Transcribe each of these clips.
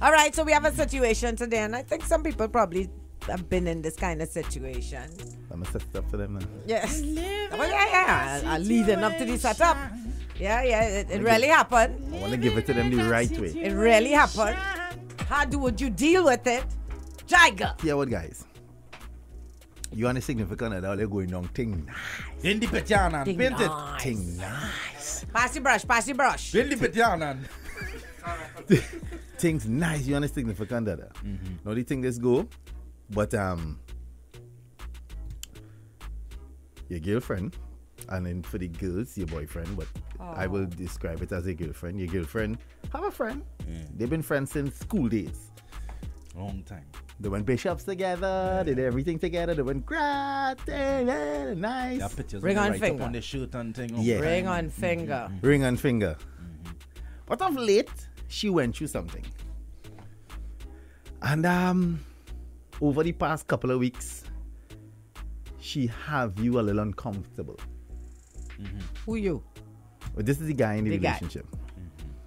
All right, so we have a situation today, and I think some people probably have been in this kind of situation. I'm gonna set it up for them now. Yes. Well, yeah, yeah. Uh, leading up to the setup. Yeah, yeah. It, it really happened. I wanna give it to them the right way. It really happened. How do would you deal with it? Jaiga. Yeah, what guys? You and a significant other, they're going on thing nice. In the petianan, Thing paint it. nice. Thing nice. Pass the brush, pass the brush. In the petianan. Things nice, you understand a significant other. Mm-hmm. Now the thing this go, but um your girlfriend, and then for the girls, your boyfriend, but I will describe it as a girlfriend. Your girlfriend have a friend. They've been friends since school days. Long time. They went bishops together, they did everything together, they went great, eh, nice. There pictures Ring on wring finger. up on the shirt and thing. oh, Yeah. Ring on finger. Ring and finger. But of late, she went through something. And um over the past couple of weeks, she have you a little uncomfortable. Who you? But this is the guy in the, The guy. relationship.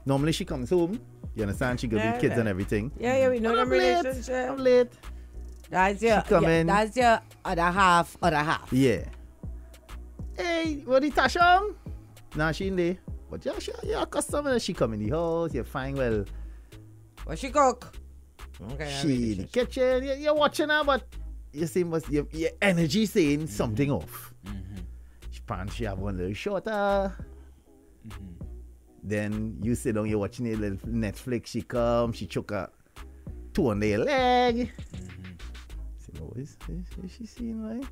Normally she comes home, you understand, she got Yeah, the kids yeah. and everything. Yeah, yeah, we know But the I'm late. relationship. I'm late. That's your, She come yeah, in. that's your other half, other half. Yeah. Hey, what the Tasha? Nah, she in there. But yeah, she, yeah, customer, she come in the house, you're fine, well, What she cook? Okay, I she in the kitchen, you're, you're watching her, but you see, must, your, your energy saying Mm-hmm. something off. Mm-hmm. She pants, she have one little shorter. Mm-hmm. Then you sit down, you're watching a little Netflix, she come, she choke a two on their leg. Mm-hmm. Say, what is, is, is she seeing, right?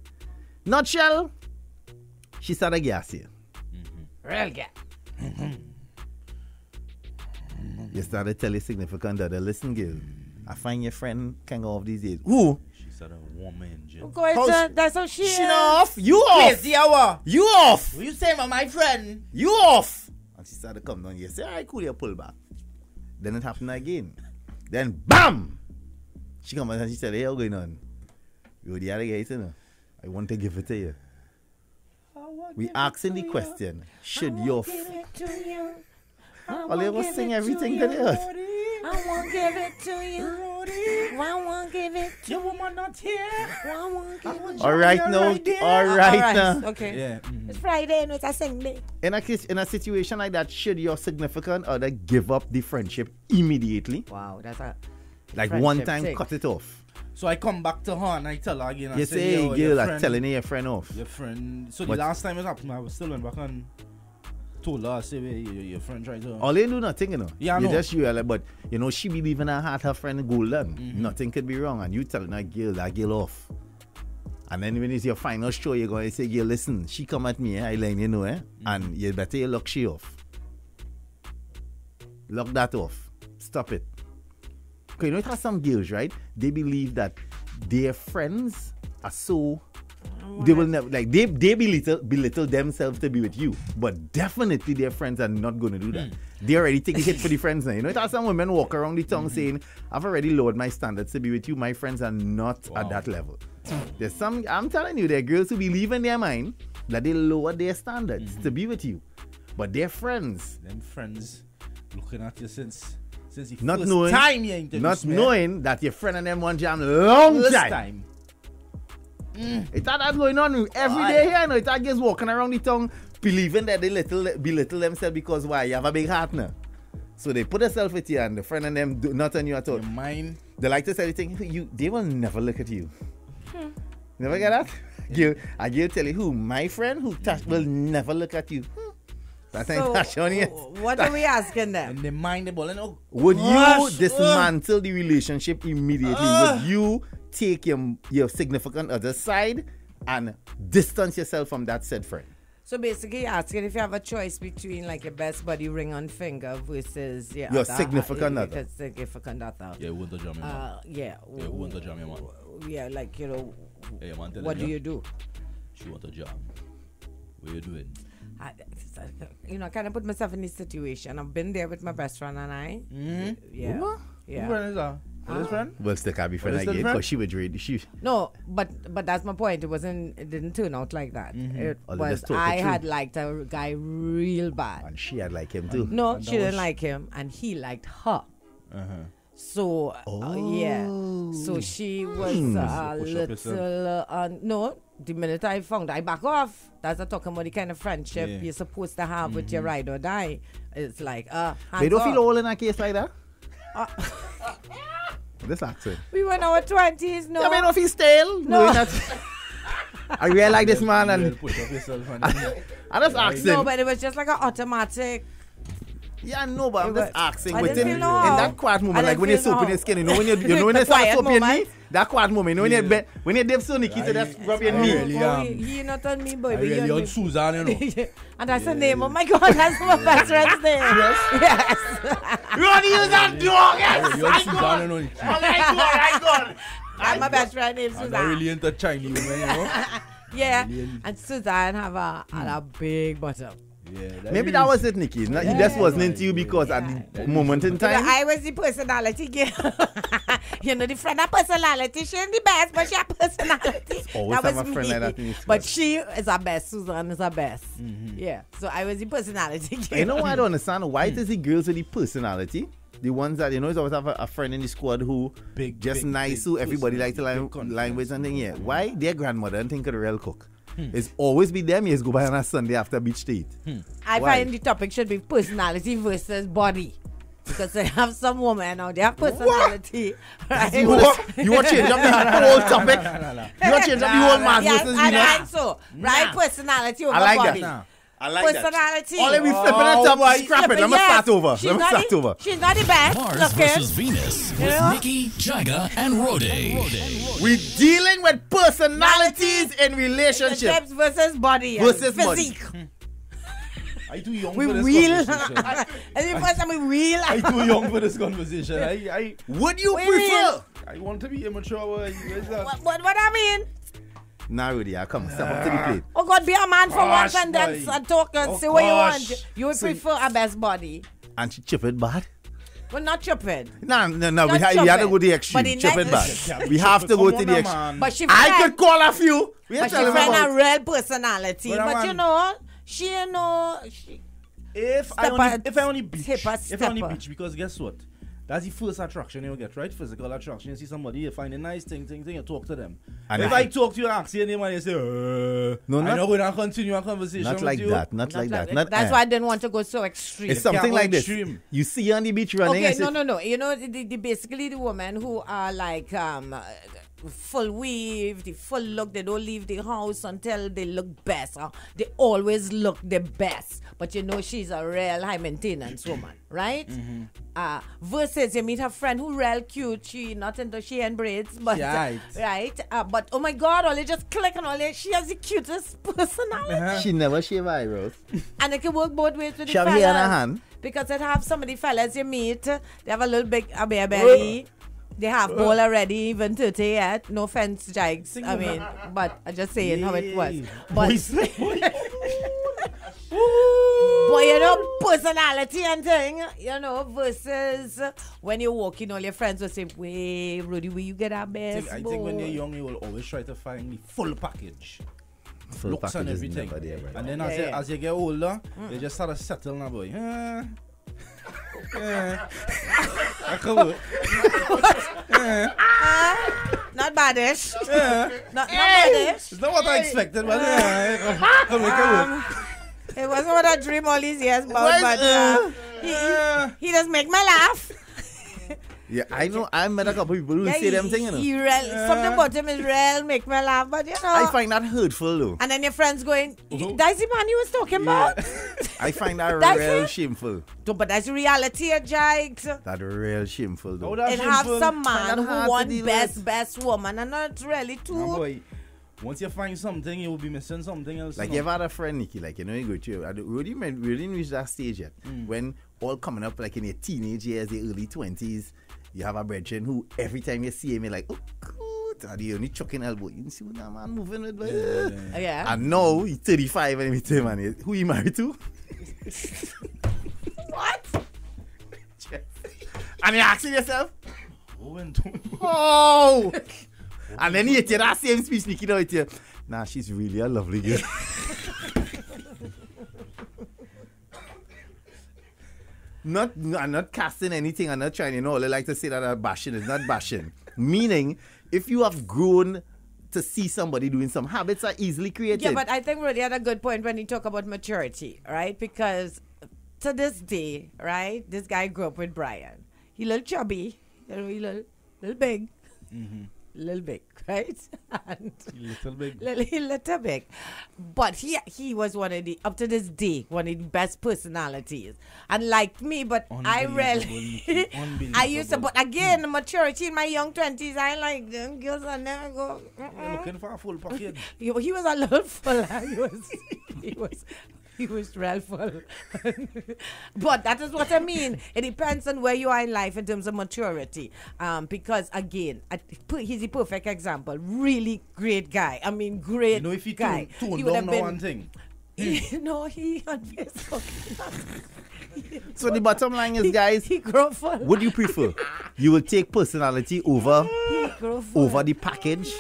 Nutshell, she started gas here. Real guy. You started telling significant other, listen, girl, I find your friend can go off these days. Who? She said a woman, Jim. Go ahead, That's how she, She is. off. You off. Crazy hour. You off. What you say about my friend? You off. And she started come down here. Say, all right, cool, you pull back. Then it happened again. Then bam! She come out and she said, hey, what's going on? You the other guy, you know, I want to give it to you. We asking the question, should your all you ever sing everything to the earth? I won't give it to you. I won't give it to Your woman not here. I won't give it to All right now, all you. right now. Okay. Yeah. mhm. It's Friday and it's a Sunday. In a case, in a situation like that, should your significant other give up the friendship immediately? Wow, that's a Like one time, thing. cut it off. So I come back to her and I tell her again. I You say, say, hey, girl, I'm friend- telling your friend off. Your friend. So the last time it happened, I was still went back and told her, I say, hey, your, your friend tried to. All they do nothing, you know. Yeah, I you know. just you like, but you know, she believe in her heart, her friend golden. Mm-hmm. Nothing could be wrong. And you telling that girl, that girl off. And then when it's your final show, you're going to say, girl, listen, she come at me, eh, I let you know, eh? Mm-hmm. And you better you lock she off. Lock that off. Stop it. Because you know, it has some girls, right? They believe that their friends are so they will never like they they belittle belittle themselves to be with you, but definitely their friends are not going to do that. They already taking it for the friends now. You know, it has some women walk around the Hmm. saying, "I've already lowered my standards to be with you. My friends are not at that level." There's some. I'm telling you, there are girls who believe in their mind that they lower their standards Hmm. to be with you, but their friends Them friends looking at you since since the not first knowing, time you introduced not me. knowing that your friend and them one jam long First time. time. It's that that's going on every Aye. day here. You know, it's that girls walking around the town believing that they little belittle themselves because why you have a big heart now. So they put themselves with you and the friend and them do not on you at all. Your mind. They like to say everything. You they will never look at you. Hmm. Never get that? Gil, I give tell you who my friend who touch will never look at you. Hmm. That ain't So, touch on you. what are we asking them? And they mind the ball. And oh, Would you gosh, dismantle the relationship immediately? Ugh. Would you take your, your significant other side and distance yourself from that said friend? So basically, you're asking if you have a choice between like your best buddy ring on finger versus your, Your other- significant uh, other. significant other. Yeah, who want to jam man? Uh, yeah. Yeah, who want to jam man? Yeah, like you know, Hey, what do you do? She want to jam. What are you doing? I, you know, I kind of put myself in this situation. I've been there with my best friend and I. Mm-hmm. Yeah. What? Who friend is that? What is friend? Well, still can't be friend Well, still again because she would read. She No, but but that's my point. It wasn't. It didn't turn out like that. It Oh, they was. just talk it I had liked a guy real bad. and she had like him too. No, And she didn't was- like him, and he liked her. Uh-huh. So uh, yeah, so she was Hmm. a Push up yourself. little. Uh, no, the minute I found, I back off. That's a talking about the kind of friendship Yeah. Mm-hmm. you're supposed to have with your ride or die. It's like uh, They don't off. feel old in a case like that. this accent. We were in our twenties, no. Yeah, but don't feel stale. No. No. That, I really like this man, You and push up and I just no, but it was just like an automatic. Yeah, I know, but I'm just asking. I didn't Within feel in that quiet moment, like when you're feel soaping your skin, you know when you you know when The you start quiet soaping your knee, that quiet moment, you know when you Yeah. be- when you dip so Nikki to just rub your I knee. really oh, am. he, he not on me, I baby. really you're on. Susan, you know. and that's her name. Oh my God, that's my best friend's name. Yes. You want to use that dog? Yes, You're I Susan, got you it. know. All right, good, all right, good. And my best friend named I'm really into Chinese women, you know. yeah. Really? And Suzanne have a, had a big bottom. Yeah, Maybe that was it, Nikki. Not- He Yeah, just wasn't into you because yeah. at the moment in time. I was the personality girl. you know, the friend of personality. She ain't the best, but she a personality. Always that have was a friend me. like that in But she is our best. Suzanne is our best. Mm-hmm. Yeah. So I was the personality girl. You know what I don't understand? Why does the girls with the personality? The ones that you know, you always have a, a friend in the squad who Big, just big, nice, big who everybody like to personality, line, big and line with something. Yeah, why their grandmother and think of the real cook? Hmm. It's always be them. Yes, go by on a Sunday after beach date. I Why? find the topic should be personality versus body. Because they have some women now, they have personality. Right? You want, you want to change up the whole topic? You want to change up the whole man yes, versus I Venus? think so. Right? Personality over I like body. that. I like that. Personality. All we flipping it Oh, up, why- scrap it. Flipping, Let me oh yes. start over. She's Let me not start the, over. She's not the best. Mars looking. versus Venus with Yeah. Nikki, Jaiga, and Ro'dey. We're dealing with personalities in relationships. Relationships versus body. Versus body. physique. Hmm. I too young We for this real. conversation. Every first time we real. I too young for this conversation. I, I, Would you We prefer? I want to be immature. boy. What, what, what I mean? Nah, Rudy, I come step up to the plate. Oh God, be a man for Gosh, once and then boy. and talk and Oh, say what you want. You would So- prefer a best body. And she chip it bad. Well, not chopin. No, no, no. We, Not ha- we had to go to the it. extreme. But the Chip it next- bad. We have to go to the extreme. But she I friend, could call a few. We but ain't she friend a real personality. But But you know, she you know, she, If I only, a- if I only beach, tip a if I only beach, because guess what? That's the first attraction you get, right? Physical attraction. You see somebody, you find a nice thing, thing, thing, you talk to them. And if I- I, talk to you and ask your name and you say, uh, No, I'm not- not going to continue a conversation Not with like you. that. Not like that. Not that's eh. why I didn't want to go so extreme. It's something can't go like this. You see her on the beach running. Okay, and no, say, no, no. You know, the, the, basically the women who are like um, uh, full weave, the full look, they don't leave the house until they look best. Uh, they always look the best. But you know, she's a real high maintenance woman, right? Mm-hmm. Uh, versus you meet her friend who real cute. She not into she and braids, but Right. right. Uh, but oh my God, all they just click and all they, she has the cutest personality. Uh-huh. She never shave her eyebrows. And it can work both ways with She the have fellas. hair in her hand. Because it have some of the fellas you meet, they have a little big a bare belly. They have ball already, even 30 yet. No offense, Jags. I mean, but I'm just saying how it was. But, but you know, personality and thing, you know, versus when you're walking, all your friends will say, Wait, Rudy, will you get our I best? think, I think when you're young, you will always try to find the full package. Full looks and package is everything. never there, right? And then Yeah, as, you, as you get older, you just start to settle now, boy. Eh, I come with- Not badish. eh. Not, not badish. It's not what I expected, but come, come, with, come. Um, it wasn't what I dreamed all these years about, but uh, he, he, he just make me laugh. Yeah, I know. I met a couple people who Yeah, say them he- things, you know. he real, Something about him is real, make me laugh, but you know. I find that hurtful, though. and then your friends going, that's the man you was talking about? I find that That's real it? shameful. No, but that's reality, Jags. That real shameful, though. that's It have some man who to want best, with. best woman, and not really Nah, too. boy. Once you find something, you will be missing something else. Like you you've know. had a friend, Nikki, like you know, you go to I don't- really, we didn't reach that stage yet. Mm. When all coming up, like in your teenage years, your early twenties, you have a brethren who every time you see him, you're like, oh, good, and you only chucking elbow. You see what that man moving with, boy? Uh, Yeah. And now he's 35 and every time, and who he married to? what? And you're asking yourself, Oh, and don't- oh! and then you hear that same speech, Nikki, now you hear, nah, she's really a lovely girl. Not, I'm not casting anything. I'm not trying. You know, I like to say that I'm bashing. It's not bashing. Meaning, if you have grown to see somebody doing some habits are easily created. Yeah, but I think Rudy had a good point when he talk about maturity, right? Because to this day, right, this guy grew up with Brian. He little chubby, you know, he little, little big, mm-hmm. Little big, right? and Little big. little, little big. But he he was one of the up to this day one of the best personalities. And like me, but I really I used to but again maturity in my young twenties, I like them girls I never go You're "Mm-mm." looking for a full package. he, he was a little full. He was he was he was full. but that is what I mean. It depends on where you are in life in terms of maturity. Um, because again, I, he's a perfect example. Really great guy. I mean, great You know, if you guy. tune, tune he would have been. one thing. He, no, he on Facebook. So the bottom line is, guys, he grow full. what do you prefer? You will take personality over he grow full. over the package,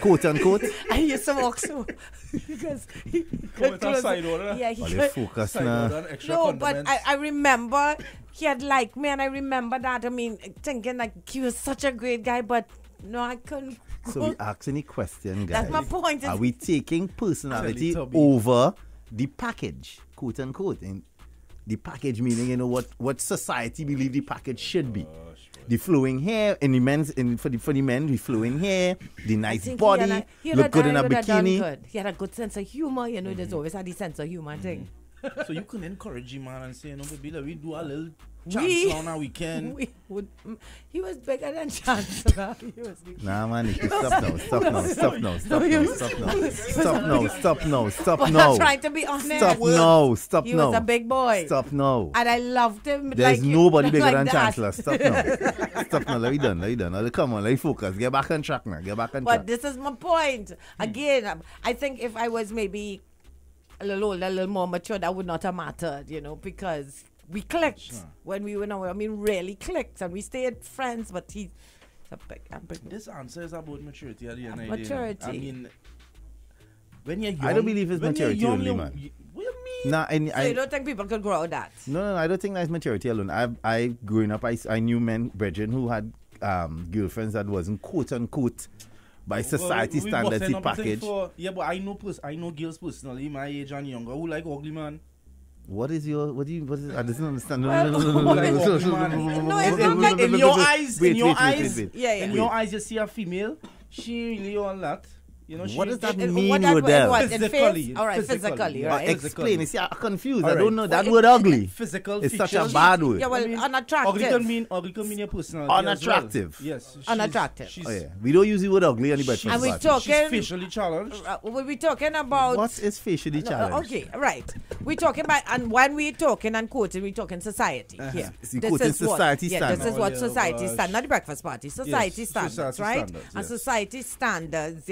quote unquote. I used to walk so because he Come could close- side order. Yeah, he Well, could, focus now. order and extra No, but. I, I remember he had liked me, and I remember that. I mean, thinking like he was such a great guy, but no, I couldn't. So we ask any question, guys. That's my point. Are we taking personality over the package, quote unquote? And the package meaning, you know, what, what society believe the package should be. The flowing hair, in the men's, in, for the for the men, the flowing hair, the I nice body, he had a, he had look good in he a would have done bikini. Good. He had a good sense of humor. You know, there's mm-hmm. always had the sense of humor thing. so you can encourage him man and say, no, baby, let we do a little chance We- on a weekend. We would, mm, he was bigger than Chancellor. he was big. Nah, man, Nikki, stop now, stop now, stop now, stop No, now, you- stop now, stop now, stop now, stop But now, I'm trying to be honest. stop now, stop He was a now, big boy. stop now. And I loved him. There's like, nobody bigger like than that. Chancellor. Stop now. Stop now. Let me done. Let me done. Now, Come on. Let me focus. Get back on track now. Get back on But track. this is my point. Again, um, I think if I was maybe a little older, a little more mature, that would not have mattered, you know, because we clicked Sure. when we were now. I mean, really clicked, and we stayed friends. But he, a big, a big This answer is about maturity at the end of the day. you know. Maturity. I mean, when you're young, I don't believe it's maturity young, only, you- man. you- What do you mean? Nah, and So I, you don't think people could grow that? no, no, no, I don't think that's maturity alone. I, I, growing up, I, I knew men, brethren, who had um, girlfriends that wasn't quote unquote by society Well, we- we standards busting the up the thing package. For, yeah, but I know pers- I know girls personally, my age and younger, who like ugly man. What is your? What do you? What is? I don't understand. Well, no, it's not like in your eyes, in your eyes, wait, wait. Yeah, yeah. in your eyes, you see a female. She really all that. You know, What does that It- mean, what that word Rodell? was, Physically. All right, physically, physically, yeah. Uh, right? ex- explain. You see, I'm confused. I don't right. know that Well, word ugly. Physical It's such a bad word. yeah, well, I mean, unattractive. Ugly can mean ugly can mean your personality. Unattractive. As well. Yes. she's- Unattractive. She's, Oh yeah, we don't use the word ugly on the she's, And we party. talk- she's talking- facially challenged. Uh, we we talking about What is facially No, challenged? okay, right. We're talking about, and when we're talking and quoting, we're talking society here. So you're quoting what- society yeah, this is what Oh, society gosh. standards, not the breakfast party, society Yes, standards, society right? And yes. society standards,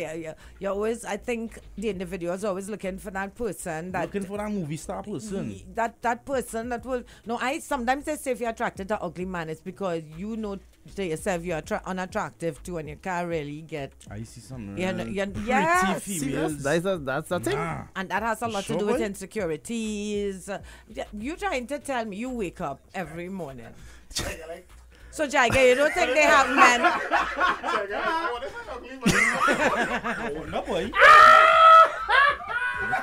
yeah, yeah. You always, I think the individual is always looking for that person that. Looking for that movie star person. that that person that will no I sometimes they say if you're attracted to ugly man it's because you know to yourself you're attra- unattractive too and you can't really get I see some Yeah, uh, no, yeah, pretty yes. See, females. that's, that's, a, that's the thing. Nah. And that has a lot Sure, to do with insecurities. Uh, y- you trying to tell me you wake up every morning. so, Jaiga, you don't think they have men? No boy.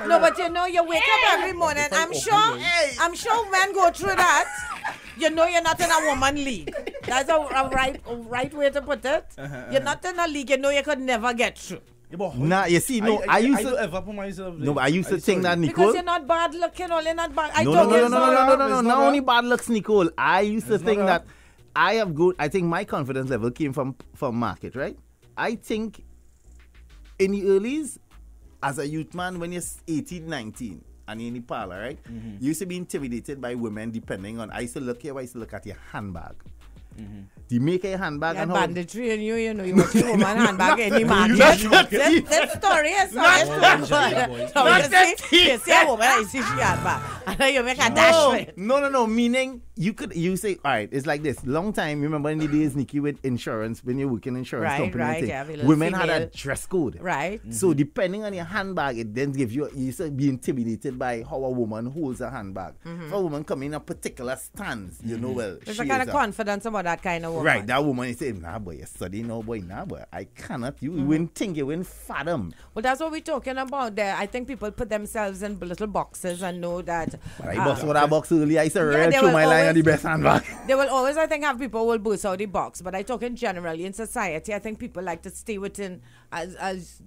No, but you know, you wake up every morning. I'm sure, I'm sure men go through that. You know, you're not in a woman league. That's a, a right, a right way to put it. You're not in a league. You know, you could never get through Yeah, Nah, you see, no, I, used I to. don't ever put myself. No, but I used to I'm think that sorry. because Nicole. you're not bad looking. Or you're not bad. I no, don't no, no, get no, no, it's no, no, not no, that, no, it's Not not only that. bad looks, Nicole. I used to It's think not that that. I have good. I think my confidence level came from from market, right? I think in the earlys, as a youth man, when you're 18, 19, and you're in the parlor, right? Mm-hmm. You used to be intimidated by women depending on. I used to look here, I used to look at your handbag. Mm-hmm. The make of your handbag You had and how. banditry in you, you know, you want your woman handbag in the market. Not This, this story is so it's Not too that- So you see, you see a woman, you see she handbag. And then you make a dash No, for it. no, no, no. Meaning you could you say, all right, it's like this. Long time, remember in the days, Nikki, with insurance, when you work in insurance Right, company, right, thing, yeah, we little women had a dress code. Right. So mm-hmm. depending on your handbag, it then gives you you used to be intimidated by how a woman holds a handbag. Mm-hmm. If a woman come in a particular stance, you know mm-hmm. well. There's she a kind is of confidence about that kind of woman. Right, that woman is saying, nah boy, you study no boy, nah boy. I cannot you, you wouldn't think you wouldn't fathom. Well, that's what we're talking about there. I think people put themselves in little boxes and know that. But I uh, box what I box earlier, I said Yeah, real through will my line always- the best handbag. They will always, I think, have people who will burst out the box. But I talk in generally in society. I think people like to stay within, as as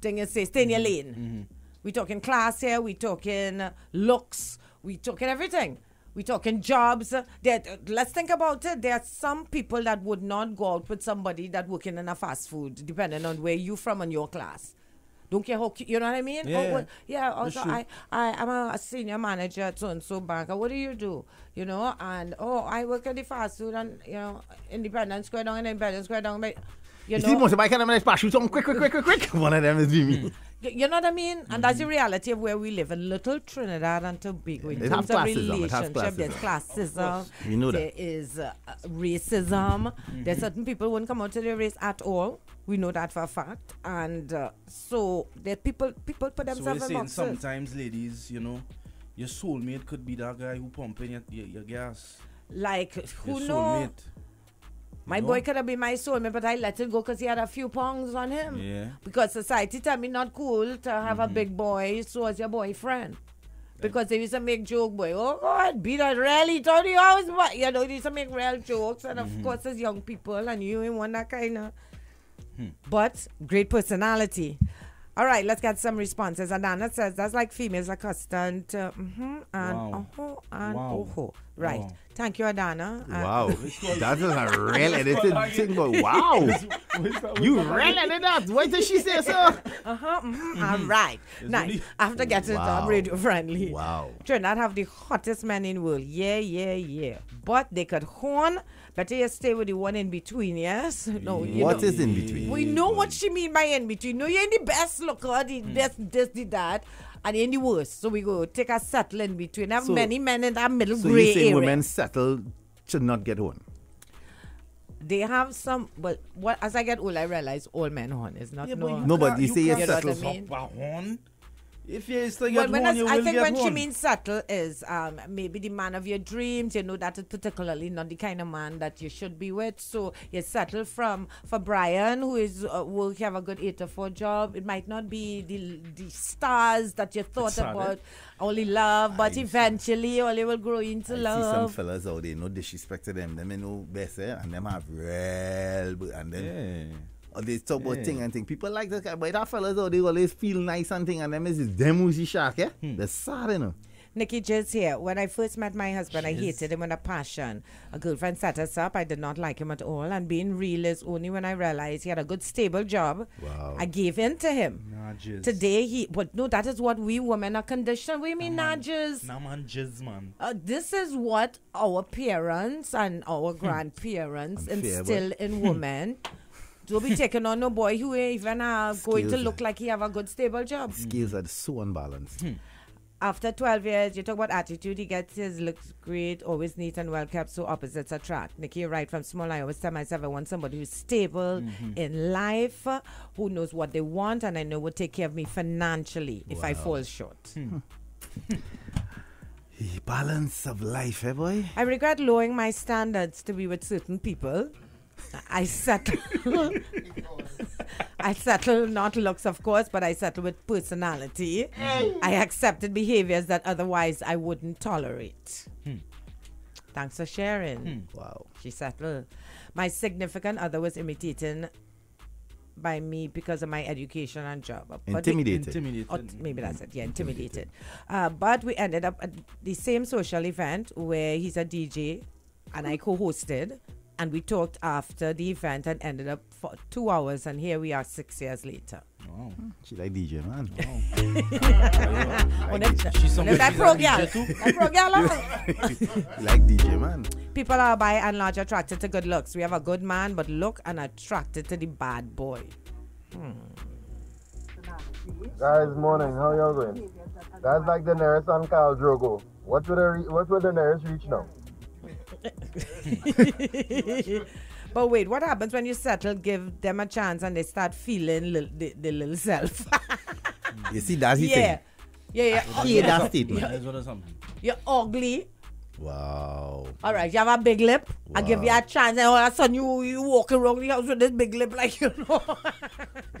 thing you say, stay in your lane. We talking class here. We talking looks. We talking everything. We talking jobs. There, uh, let's think about it. There are some people that would not go out with somebody that working in a fast food, depending on where you from and your class. Don't care how cu- you know what I mean. Yeah, Oh, well, yeah. Also. I I am a, senior manager at so and so bank. What do you do? You know, and oh, I work at the fast food and you know, Independence Square down and Independence Square down. But, you You know, see most of my kind of pass shoot on quick, quick, quick, quick, quick. One of them is me. Hmm. you know what I mean? And that's the mm-hmm. reality of where we live in little Trinidad and Tobago. In It terms of classism, um, relationship, there's um. classism. You know that. There is uh, racism. There's mm-hmm. certain people won't come out to their race at all. We know that for a fact. And uh, so there people people put So themselves in saying boxes. sometimes, ladies, you know, your soulmate could be that guy who pumping your, your, your gas. Like who your know? My know? boy could have been my soulmate, but I let him go because he had a few pounds on him. Yeah. Because society tell me not cool to have Mm-hmm. a big boy, so as your boyfriend. Because they used to make joke, boy, oh God, be that really Tony house, but you know, they used to make real jokes, and Mm-hmm. of course, as young people, and you ain't want that kind of. Hmm. But great personality. All right, let's get some responses. Adana says that's like females accustomed to mm-hmm, and Wow. oh and Wow. oh. Right. Wow. Thank you, Adana. Uh, Wow, that is a real edited thing. But wow, you real edited that. Why did she say so? Uh-huh, mhm, All right. Nice. only- I have to get it Wow. um, radio friendly. Wow. Trinidad have the hottest men in the world. Yeah, yeah, yeah. But they could horn. Better you stay with the one in between, yes? No, you What know. is in between? We know what she mean by in between. No, you ain't the best looker, the Hmm. best this, the that, and you ain't the worst. So we go take a settle in between. Have So- many men in that middle So gray you saying area. women settle should not get one? They have some, but what as I get older, I realize all men horn is not no. No, but you say you can't settle- stop You know what a horn. If you still Well, get when horn, I, you I will think when she means settle is um, maybe the man of your dreams. You know that is particularly not the kind of man that you should be with. So you settle from for Brian, who is uh, will have a good eight to four job. It might not be the the stars that you thought sad, about, only love, but I- eventually all will grow into I see some love. fellas out there, no disrespect to them. Them best, eh? And them have real, and then Yeah. Or they talk about Yeah. thing and thing. People like that guy, but that fellas out they always feel nice and thing, and them is them who's the shark, eh? Hmm. They're sad, you know. Nikki Jizz here. When I first met my husband, I hated him with a passion. A girlfriend set us up. I did not like him at all. And being real is only when I realized he had a good, stable job. Wow. I gave in to him. Nah. Today, he, but no, that is what we women are conditioned. We mean, Nah, man. Najas? Nah, man, jizz, man. Uh, this is what our parents and our grandparents Unfair, instill in women. Don't be taking on no boy who ain't even uh, going to look like he have a good, stable job. Skills are so unbalanced. Hmm. After 12 years, you talk about attitude, he gets his looks great, always neat and well kept, so opposites attract. Nikki, right from small. I always tell myself I want somebody who's stable Mm-hmm. in life, who knows what they want, and I know will take care of me financially if I Wow. fall short. The balance of life, eh, boy? I regret lowering my standards to be with certain people. I settle. I settle not looks, of course, but I settle with personality. I accepted behaviors that otherwise I wouldn't tolerate. Thanks for sharing. Wow. She settled. My significant other was imitating by me because of my education and job. But we- Intimidated. Intimidated. or t- maybe that's it. Yeah, intimidated. Uh, but we ended up at the same social event where he's a DJ and I co-hosted, and we talked after the event and ended up for two hours. And here we are, six years later. Wow. She like DJ, man. When it- She's when it- that pro girl, DJ that pro girl, like DJ, man. people are by and large attracted to good looks. We have a good man, but look and attracted to the bad boy. Hmm. Guys, morning. How y'all doing? That's like the nearest on Carl Drogo. What's with the re- what will the nearest reach now? but wait, what happens when you settle, give them a chance, and they start feeling lil- the, the little self? You see, that's the yeah. thing. Yeah, yeah. Hear that Yeah, statement. that's what is something. You're ugly. Wow. All right, you have a big lip. I give you a chance, and all of a sudden you you walking around the house with this big lip, like you know,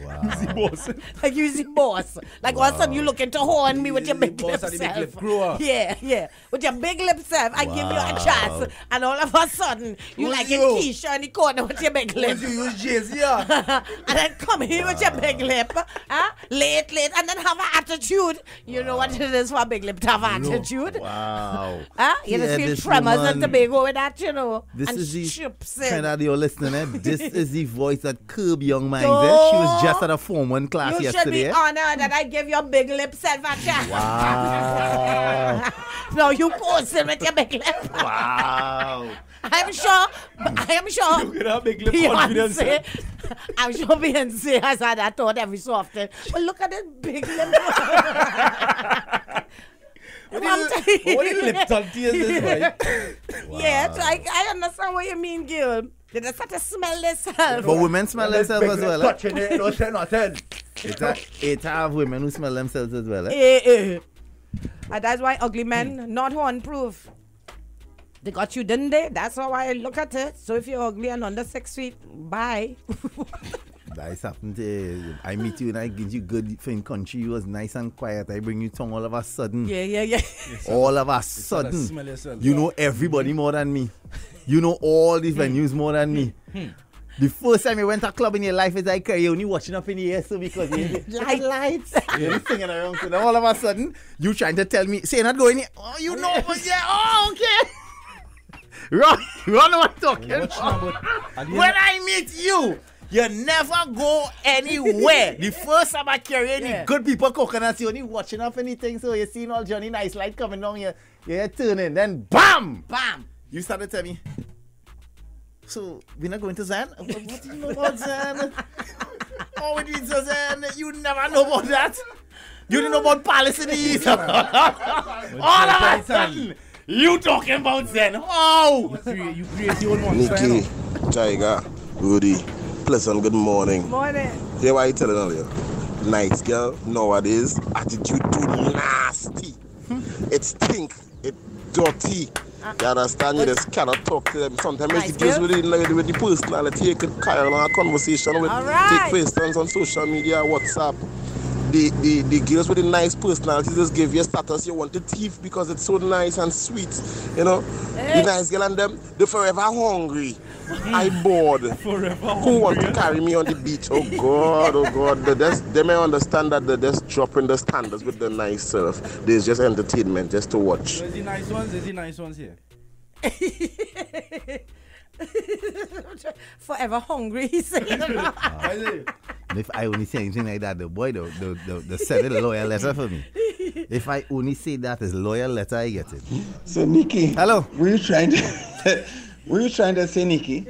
Wow. Boss, like you the boss. Like all of a sudden you looking to horn me with your big boss lip and the big self. lip grower. Yeah, yeah, with your big lip self. I give you a chance, and all of a sudden you Who's like you? a Keisha in the corner with your big lip. you use Jay-Z, yeah. and then come here with your big lip, huh? late, late, and then have an attitude. You know what it is for a big lip to have an attitude? Wow. Huh? You just Yeah, feel this tremors woman- and Tobago with that, you know. This and is the ships kind of you're listening. Eh? This is the voice that curb young minds. Eh? She was just at a form one class You should be eh? honored that I give your big lip self a chance. Wow. now you posting with your big lip. wow. I'm sure, I am sure Look at that big lip confidence. Beyonce, I'm sure Beyonce has had that thought every so often. But look at this big lip. What I'm is telling you. what is lip talk is this, boy? Yes, I, I understand what you mean, girl. They just have to smell themselves. But women smell themselves as well. Eh? Touching it, no say nothing. It, ha- it have women who smell themselves as well. Eh? Eh, eh. And that's why ugly men not horn proof. They got you, didn't they? That's how I look at it. So if you're ugly and under six feet, bye. That's happened to I meet you and I give you good for in country. You was nice and quiet. I bring you tongue all of a sudden. yeah, yeah, yeah. All of a gotta sudden. smell yourself. You know everybody more than me. You know all these venues more than me. The first time you went to a club in your life is like you only watching up in the air so because you Light lights. you're singing around. So then all of a sudden you trying to tell me, say not going here. Oh, you know, but yeah, oh, okay. Run, run what I'm talking about. now, but at the When I meet you, you never go anywhere. the first time I carry any Yeah. good people coconuts, you only watching up anything. So you seen all Johnny Nice Light coming down here. You're turning, then bam! Bam. You started telling me, so we're not going to Zan? What, what do you know about Zan? oh, we did to Zan. You never know about that. You didn't know about Palace in the East. all of a sudden, you talking about Zen. Oh! You create, you create your own monster. Nikki. Jaiga, Rudy, pleasant good morning. Morning. Hear what I telling earlier? Nice girl, nowadays, attitude too nasty. Hmm. it stink, it dirty. Ah. You understand? You just cannot talk to them. Sometimes Nice it's just girl. with the, with the personality. You could carry on a conversation with All right. take questions on social media, WhatsApp. The, the, the girls with the nice personality just give you status you want to teeth because it's so nice and sweet. You know? Eh. The nice girl and them, they forever hungry. I bored. Forever Who want to carry me on the beach? Oh God, oh God. They, just, they may understand that they're just dropping the standards with the nice self. There's just entertainment just to watch. There's the nice ones, there's the nice ones here. Forever hungry, he said. Why is if I only say anything like that, the boy, the, the, the, the send a lawyer letter for me. If I only say that as lawyer letter, I get it. So Nikki, Hello. were you trying to were you trying to say Nikki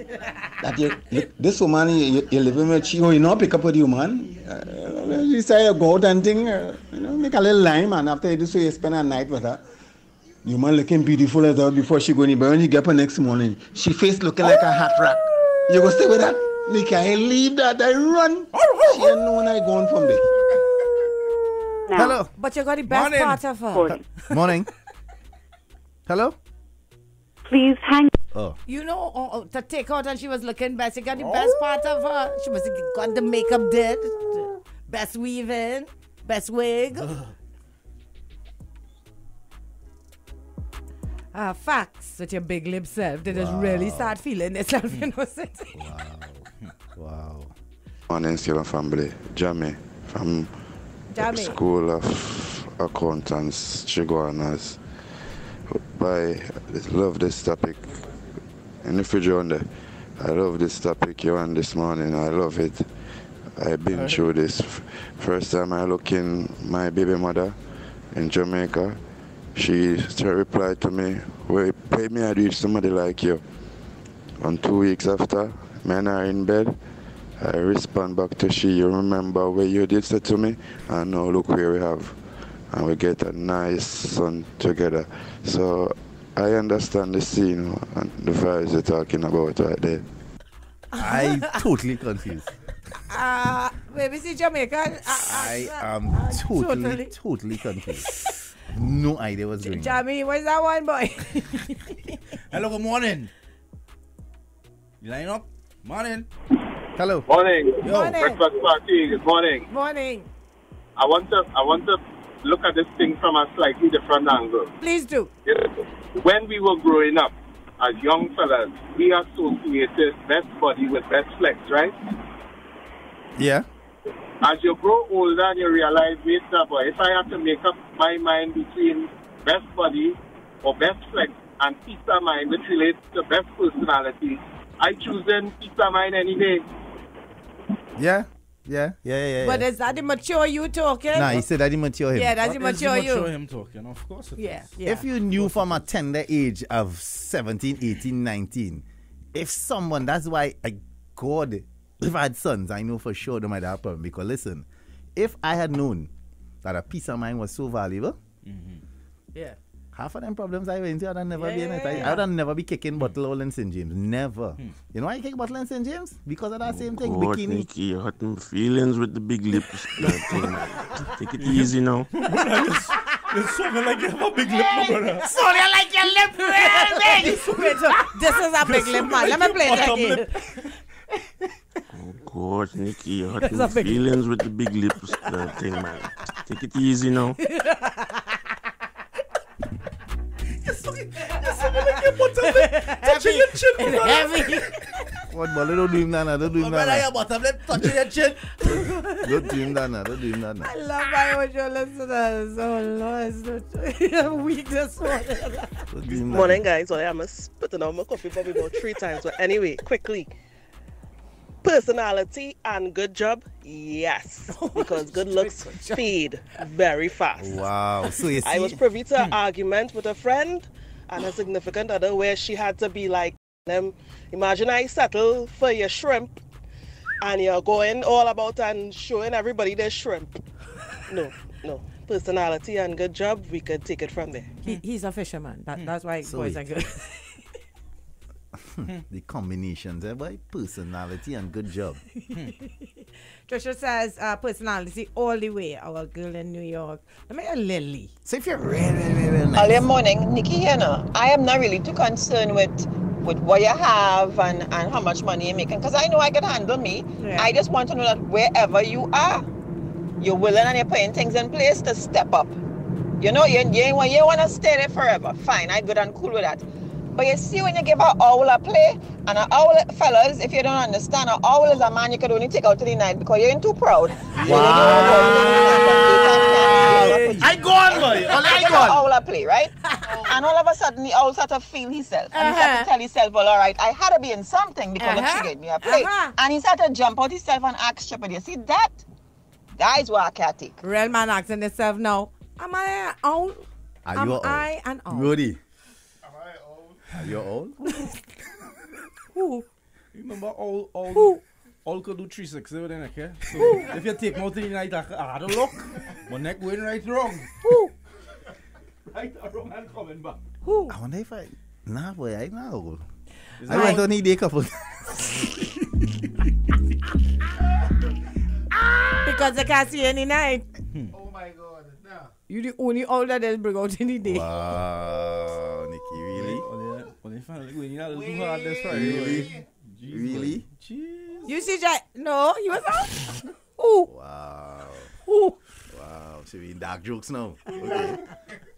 that you, you this woman you, you, you're living with she you know pick up with you man? Uh, you say you go out and thing, uh, you know make a little line man after you do so you spend a night with her. You man looking beautiful as her before she go in but when you get up next morning, she face looking like a hat rack. You go stay with that? Nikki, I leave that, I run. She ain't know when I gone from there. Hello. but you got the best Morning. part of her. Morning. Hello? Please hang. Oh. You know, oh, oh, to take out and she was looking best. You got the best part of her. She must have got the makeup did. Best weaving. Best wig. Ah, facts that your big lip self. They just really start feeling themselves, you know. so- Wow. Morning, Sierra family. Jamie from Jamie. School of Accountants, Chaguanas. By love this topic. In the fridge on there. I love this topic you on this morning. I love it. I've been through this. First time I look in my baby mother in Jamaica, she she replied to me, Wait, pay me I reach somebody like you. And two weeks after, men are in bed, I respond back to she, you remember what you did say to me? And now look where we have. And we get a nice son together. So I understand the scene and the vibes you're talking about right there. I totally confused. Uh, maybe see Jamaica. Uh, I uh, am uh, totally, totally confused. No idea what's going on. Jamie, where's that one boy? Hello, good morning. You line up? Morning. Hello. Morning. Yo. Morning. Breakfast party. Good morning. Morning. I want to I want to look at this thing from a slightly different angle. Please do. When we were growing up as young fellas, we associated best body with best flex, right? Yeah. As you grow older and you realize, wait a uh, boy, if I have to make up my mind between best body or best flex and peace of mind, which relates to best personality, I choosing peace of mind any day. Yeah. Yeah. Yeah. Yeah. yeah. But is that the mature you talking? Nah, he said that he mature him. Yeah, that's the What is mature mature you. him talking? Of course it Yeah, is. yeah. If you knew from a tender age of 17, 18, 19, if someone, that's why I, God, if I had sons, I know for sure they might have a problem. Because listen, if I had known that a peace of mind was so valuable, mm-hmm. yeah. half of them problems I went into, I'd have never be in it. Yeah, I, yeah. I'd have never be kicking bottle all in St. James. Never. Mm. You know why I kick bottle in St. James? Because of that oh, same thing. Bikini. Nicky, you hurting feelings with the big lips. that thing, man. Take it easy now. You're sounding like you have a big lip, my brother. Sorry, I like your lip real big. This is a big lip, man. Let me play it again. Lip. Oh, God, Nicky, you're That's a hurting big- feelings with the big lips. That thing, man. Take it easy now. Touching your chin, my brother. Heavy. What, oh, brother? Don't do him that now. Don't do My him brother, that your bottom lip touching your chin. now. Don't do him that now. Don't do him that now. I love my audio listeners. Oh, Lord. It's not weak this morning. Don't do him that Morning, guys. Sorry, I'm spitting out my coffee probably about three times. But anyway, quickly. Personality and good job, yes. Oh, because good looks fade very fast. Wow. So you see, I was privy to an argument with a friend and a significant other where she had to be like, them imagine I settle for your shrimp and you're going all about and showing everybody their shrimp. No, no. Personality and good job, we could take it from there. He, he's a fisherman. That, hmm. that's why So boys he- are good. the combinations, eh, boy? Personality and good job. Trisha says uh, personality all the way. Our girl in New York. Let me a Lily. So if you're really, really, really nice, Early morning, Nikki here now. I am not really too concerned with with what you have and, and how much money you're making because I know I can handle me. Yeah. I just want to know that wherever you are, you're willing and you're putting things in place to step up. You know, you, you, ain't want- you want to stay there forever. Fine, I good and cool with that. But you see, when you give an owl a play, and an owl, fellas, if you don't understand, an owl is a man you could only take out to the night because you ain't too proud. Wow. I go on, boy. I go on. owl a play, right? and all of a sudden, the owl started to feel himself. And he start Uh-huh. to tell himself, well, all right, I had to be in something because Uh-huh. it triggered me a play. Uh-huh. And he started to jump out himself and ask Shepherd, you see that? That is what I can't take. Real man asking himself now, am I an owl? Are am you old? I an owl? Rudy. Are old? Who? Remember all all Who? all could do 360 with the neck, yeah? So if you take more than the night, I had a look. My neck went right wrong. Who? Right or wrong and coming back. Who? I wonder if I. Nah, boy, I not old. Is I that- went on a day couple. Because I can't see any night. Hmm. Oh my god. Nah. You the only owl that they'll bring out any day. Wow, Nikki, really? Finally going in a little too hard this Friday. Really? Jeez, Really? Jeez. You see, Jack? No, you was out. Who? Wow. Who? Wow. So we in dark jokes now. Okay.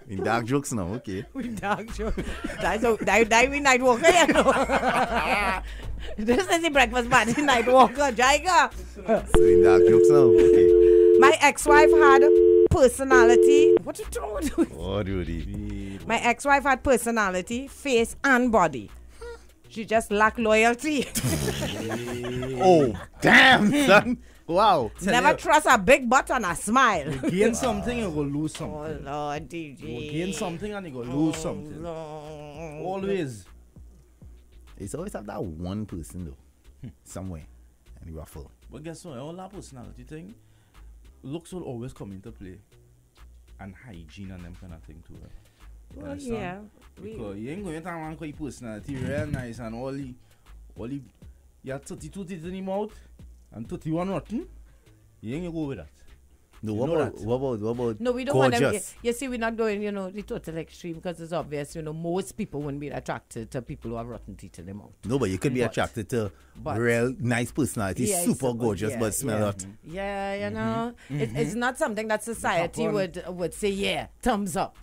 In dark jokes now, okay. We dark joke. That's a, that, that we night walker, you know. this is the breakfast party night walker, Jaiga. So in dark jokes now, okay. My ex-wife had personality. What you doing? Oh, Rudy. My ex-wife had personality, face, and body. She just lacked loyalty. Oh, damn, son. Wow. Never trust a big butt and a smile. You gain something, you go lose oh, something. Oh. Lord, DJ. You gain something and you go lose oh, something. Lord. Always. It's always have that one person though, hmm. somewhere. and he ruffle. But guess what? All that personality thing, looks will always come into play. And hygiene and them kind of thing too. Right? You Well, understand? yeah, we- Because you ain't going to have one quite personality, real nice and all the, all the, you have 32 teeth in the mouth and 31 rotten. You ain't gonna go with that. No, what about, that. what about, what about No, we don't want them. gorgeous? You see, we're not going, you know, the total extreme because it's obvious, you know, most people wouldn't be attracted to people who have rotten teeth in their mouth. No, but you could be But- attracted to but- real nice personality, Yeah, super super- gorgeous, yeah, but smell yeah. hot. Yeah, you Mhm. know, It, it's Mhm. not something that society would would say, yeah, thumbs up.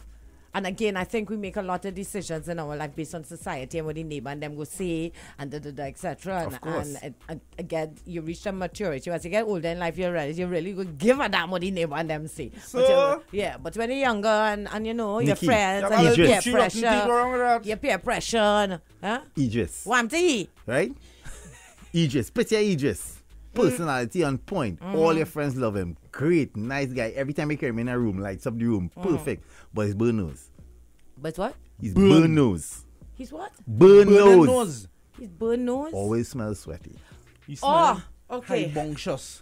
And again, I think we make a lot of decisions in our life based on society and what the neighbor and them go say and da da da etc. And, Of course. and, and, and again, you reach a maturity. As you get older in life, you realize you really go give a damn what the neighbor and them say. So- you- yeah, but when you're younger and, and you know your friends you and your peer little cheat up pressure, your peer pressure, huh? Idris. What I'm saying? right? Idris, picture Idris. Personality on point. All Mhm. your friends love him. Great, nice guy. Every time you carry him in a room, lights up the room. Mhm. Perfect. But he's burn nose. But what? He's Burn. burn, nose. He's what? Burn, Burn nose. nose. He's burn nose. Always smells sweaty. You Oh, okay. Hybunctious.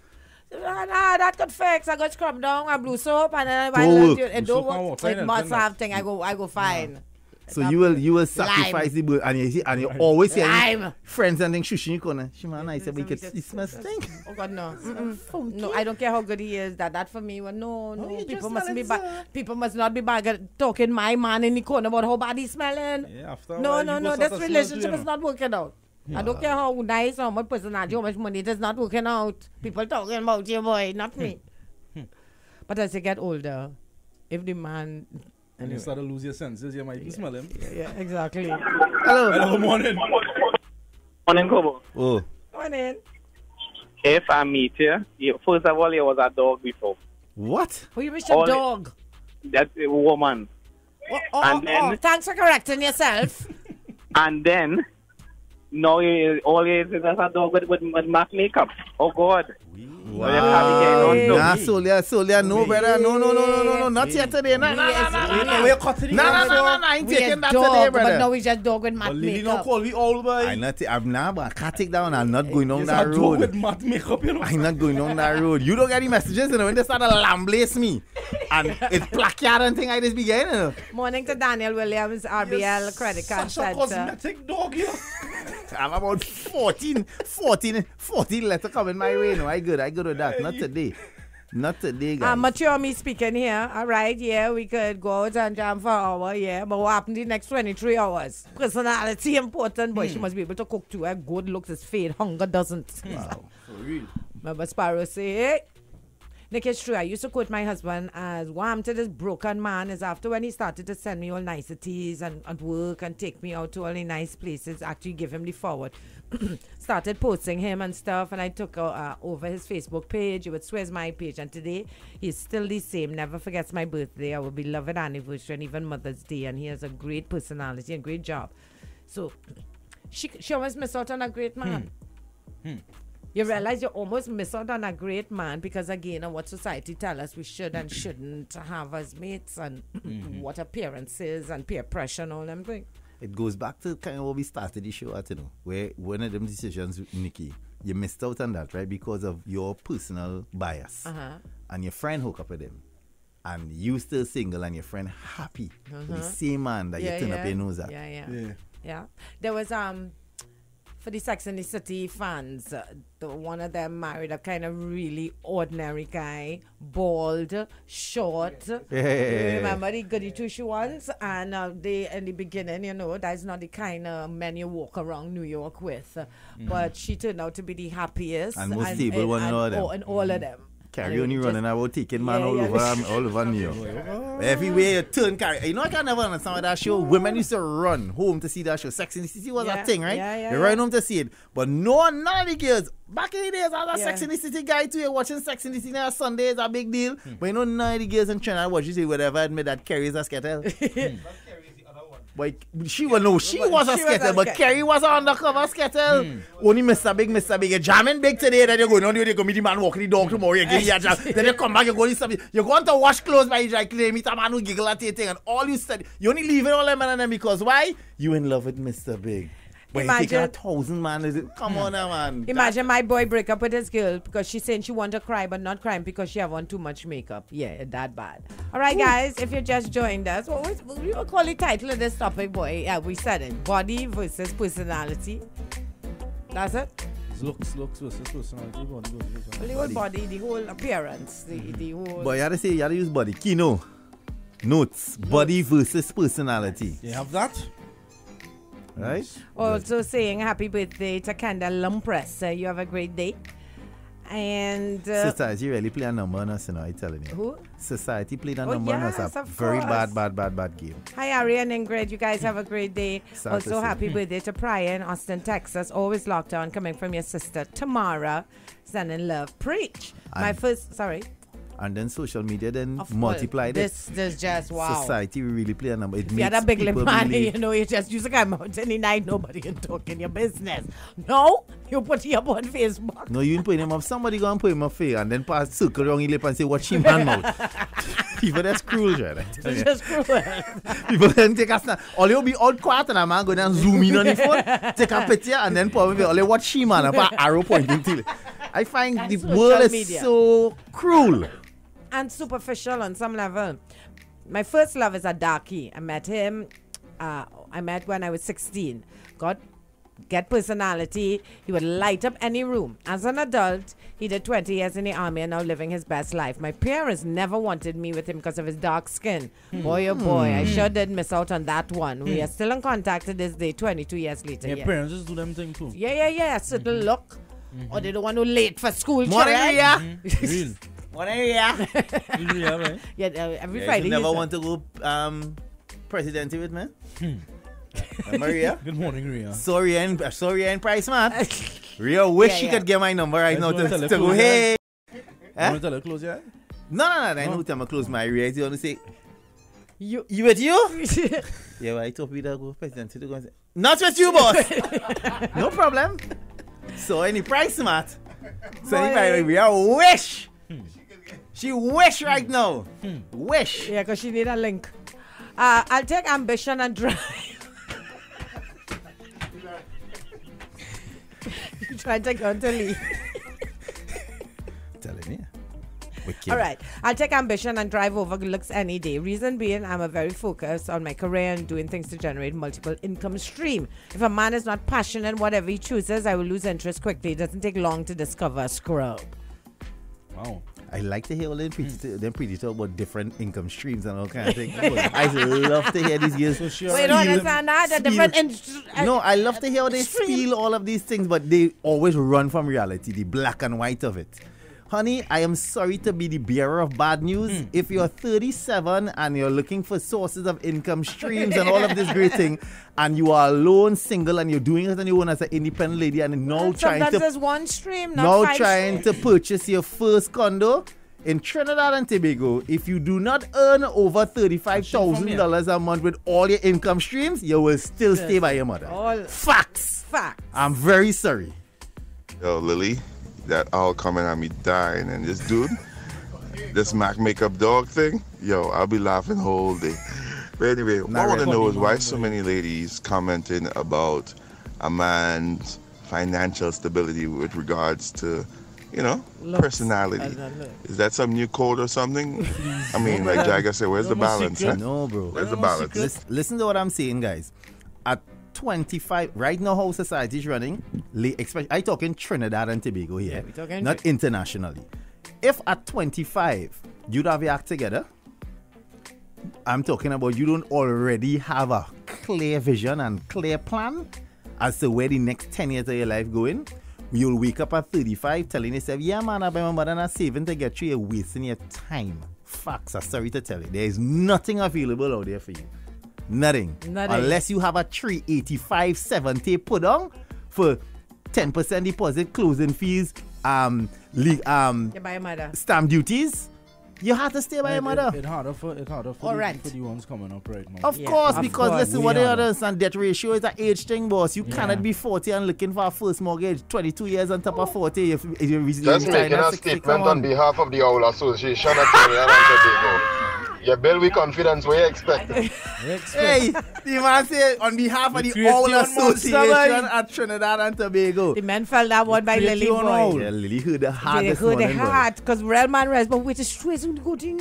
Nah, nah, that could fix. I got scrub down I blue soap and then Don't while work. it, it don't soap and work. water, It innit? must have thing. I go, I go fine. So you will you will sacrifice the burn and you see and you always hear Lime. friends and things shushing you corner. She man nice but you could it smells stink. Oh God, no. Mm-mm. No, I don't care how good he is. That that for me, well, no, no. you people mustn't be smell it, bad. People must not be bad talking my man in the corner about how bad he's smelling. Yeah, after no, while, no, no. This start to smell relationship too, is not working out. I don't care how nice, how much personality, how much money. It is not working out. People talking about you, boy, not me. Hmm. but as you get older, if the man And you start to lose your senses, you might even smell him. Yeah, exactly. Hello. Hello, morning. Morning, Kobo. Oh. Come in. If I meet you, you first of all, you was a dog before. What? Who you wish a dog? That's a uh, woman. Oh, oh, And oh, then- oh, thanks for correcting yourself. And then, now you all you is a dog with, with, with mask makeup. Oh, God. Wow. Wow. Nah, Solia, Solia, no, brother. No, no, no, no, no, no, not yet today. Nah, nah, nah, nah, nah, nah. We're cutting Nah, nah, nah, nah, nah, I ain't We taking a that dog, today, but brother. now we just dog with matte Lily makeup. don't call me old boy. I not, I'm not, but I can't take that one. I'm not going down Yes, that I do road. with matte makeup, you know. I'm not going down that road. You don't get any messages, you know, when they start to lambaste me. And it's placard and thing I just begin, you know. Morning to Daniel Williams, RBL Credit Card Such a Center. cosmetic dog, you know. I'm about 14, 14, 14 letter coming my way, no. I good, I good with that. Not today. Not today, guys. Uh, mature me speaking here. All right, yeah, we could go out and jam for an hour, yeah. But what happened the next 23 hours? Personality important, boy. She must be able to cook too. Her good looks is fade, hunger doesn't. Wow, for real. Remember Sparrow say, hey, Nick, it's true. I used to quote my husband as wham to this broken man is after when he started to send me all niceties and, and work and take me out to all the nice places, actually give him the forward. started posting him and stuff, and I took uh, uh, over his Facebook page. It would swears my page, and today he's still the same. Never forgets my birthday, our beloved anniversary, and even Mother's Day. And he has a great personality and great job. So she she almost missed out on a great man. You realize you almost miss out on a great man because again, what society tell us we should and shouldn't have as mates and what appearances and peer pressure and all them things. It goes back to kind of what we started the show at, you know, where one of them decisions, Nikki, you missed out on that, right? Because of your personal bias. Uh-huh. And your friend hook up with him. And you still single and your friend happy with the Uh-huh. same man that Yeah, you turn up yeah. your nose at. Yeah, yeah. Yeah. Yeah. There was um for the Sex and the City fans, uh, the, one of them married a kind of really ordinary guy, bald, short. Yeah. Remember the goody two shoe ones? And uh, they in the beginning, you know, that's not the kind of men you walk around New York with. But she turned out to be the happiest And most stable one in and all of them. all- and all of them. Carry And on it you just- running about taking man Yeah, all yeah. over all over New York. Everywhere you turn carry. You know I can never understand with that show. Women used to run home to see that show. Sex in the City was Yeah, a thing, right? yeah, yeah, they yeah. run home to see it. But no none of the girls. Back in the days, I was a Yeah. Sex in the City guy too. You're watching Sex in the City on Sunday is a big deal. Hmm. But you know none of the girls in Trinidad watch you say whatever admit that Carrie is a skettle. But she was no, she was a she was but ske- Carrie was an undercover skettle. Only Mr. Big, Mr. Big. You're jamming big today, then you're going on, you go meet the man walking the dog tomorrow, you give you a jam. then you come back, you go to something. You're going to wash clothes by dry clean, meet a man who giggle at your thing, and all you study. You only leaving all them men and them because why? You in love with Mr. Big. When you taking a thousand man, is it? Come on now, man. Imagine my boy break up with his girl because she's saying she want to cry but not crying because she have on too much makeup. Yeah, that bad. All right, guys, if you just joined us, what was we will call the title of this topic, boy? Yeah, we said it: body versus personality. That's it. It's looks, looks versus personality. Body versus The personality. whole body, the whole appearance, the mm-hmm. the whole. But you gotta say, you gotta use body. Kino. Notes. Body versus personality. You have that? Right? Also saying happy birthday to Kendall Lumpress. Uh, you have a great day. And uh, Society really play a number on us, you know, I'm telling you. Who? Society played a Oh, number on us. A of very course. bad, bad, bad, bad game. Hi, Ari and Ingrid. You guys have a great day. Sad to also, see. happy birthday to Priya in Austin, Texas. Always locked on, coming from your sister Tamara. Sending love. Preach. My first, sorry. And then social media then Of course. it. This, this just wow. Society really play a number. It If you had a makes big lip man, you know, you just use a come out any night, nobody can talk in your business. No, you put it up on Facebook. No, you put him up. Somebody go and put him up face and then pass circle around his lip and say, what she man mouth. People, that's cruel, right? It's just cruel. People then take a snap. All you'll be all quiet and a man go down zoom in on the phone, take a picture and then probably all watch him man about arrow pointing to it. I find the social world is media. so cruel. And superficial on some level. My first love is a darkie. I met him. Uh, I met when I was 16. Got get personality. He would light up any room. As an adult, he did 20 years in the army and now living his best life. My parents never wanted me with him because of his dark skin. Boy, oh boy, I Hmm. sure did miss out on that one. We Hmm. are still in contact to this day, 22 years later. Yeah, yeah. parents just do them thing too. Yeah, yeah, yeah. Certain look. Or they don't want to late for school. Morning. Ria. Real. Morning, Ria. Real, right? Yeah, uh, every Yeah, Friday. you never want to go um, presidential with me? Uh, Maria? Good morning, Ria. Sorry, and uh, sorry, and price man. Ria wish Yeah, she yeah. could get my number right Yes, now you to, wanna tell her to go, close hey. You Eh? want to tell her close your eye? No, no, no, I No. know time I close my ears. You want to say, You, you with you? yeah, well, I told people to go presidential to go and say, not with you, boss. no problem. So any price mat. So Boy. anyway, we are wish. She wish right now. Wish. Yeah, because she need a link. Uh, I'll take ambition and drive. you try to go to Lee. Telling you. Wicked. All right. I'll take ambition and drive over good looks any day. Reason being, I'm a very focused on my career and doing things to generate multiple income stream. If a man is not passionate, whatever he chooses, I will lose interest quickly. It doesn't take long to discover a scrub. Wow. I like to hear all them hmm. pretty, them pretty talk about different income streams and all kind of things. I love to hear these girls. she Wait, you don't spiel- understand that? The different in- uh, No, I love to hear how they Extreme. spiel all of these things, but they always run from reality, the black and white of it. Honey, I am sorry to be the bearer of bad news. Hmm. If you're 37 and you're looking for sources of income streams and all of this great thing, and you are alone, single, and you're doing it on your own as an independent lady, and now trying Sometimes to there's one stream, not now five trying streams. to purchase your first condo in Trinidad and Tobago, if you do not earn over thirty-five thousand dollars a month with all your income streams, you will still stay by your mother. All Facts. facts. I'm very sorry. Yo, Lily, that all coming at me dying, and this dude, this Mac makeup dog thing, yo, I'll be laughing whole day. But anyway, what I want to know is why so many ladies commenting about a man's financial stability with regards to, you know, Looks. personality. And, look. Is that some new code or something? I mean, like Jaiga said, where's the balance? Huh? No, bro. Where's the balance? Lis- listen to what I'm saying, guys. At 25, right now, how society is running, especially, I talking Trinidad and Tobago here, Yeah, not internationally. If at 25 you'd have your act together, I'm talking about you don't already have a clear vision and clear plan as to where the next 10 years of your life going. You'll wake up at 35 telling yourself, yeah, man, I've been my mother and saving to get you. You're wasting your time. Facts, I'm sorry to tell you. There is nothing available out there for you. Nothing. Nothing. Unless you have a 385, 70 put on for 10% deposit, closing fees, um, le- um, Yeah, by mother. stamp duties. You have to stay by It- your mother. It's it harder for it harder for Or the, rent. for the ones coming up right now. Of Yeah, course, of because course. listen, We what they are. understand, debt ratio is an age thing, boss. You Yeah. cannot be 40 and looking for a first mortgage. 22 years on top of 40. If, if you're Just making a statement on behalf. behalf of the Owl Association of Trinidad. You build with confidence, what you expect? Hey, the man say on behalf of the create Owl your own monster, Association at Trinidad and Tobago. The men felt that one by Lily your Boy. Yeah, Lily heard the They hardest heard the morning, boy. heart because real man rest, but which is straight to go to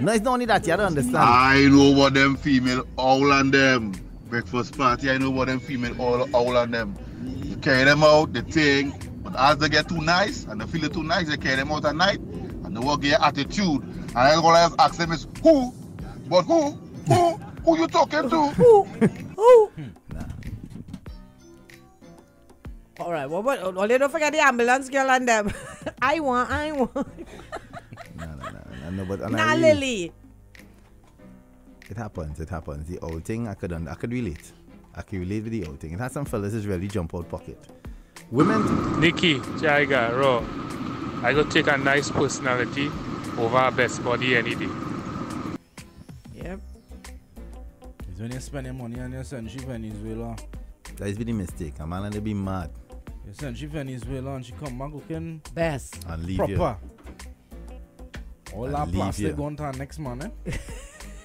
No, it's not only that. You don't understand. I know what them female owl and them. Breakfast party, I know what them female owl, owl and them. You carry them out, the thing. But as they get too nice and they feel it too nice, they carry them out at night and they work their attitude. And I all I ask them is who? But who? Who? Who you talking to? Who? Who? Hmm. All right, what about, only don't forget the ambulance girl and them. I want, I want. I know, but and I Nah, really- Lily. It happens. It happens. The old thing, I could, I could relate. I could relate with the old thing. It has some fellas is really jump out pocket. Women, Nikki, Jaiga, Raw. I go take a nice personality over best body any day. Yep. It's when you spend your money on your send she Venezuela. that is the mistake. A man and they be mad You send she Venezuela and she come back looking Best. and leave proper. you. All And that leave plastic you. going to our next man, eh?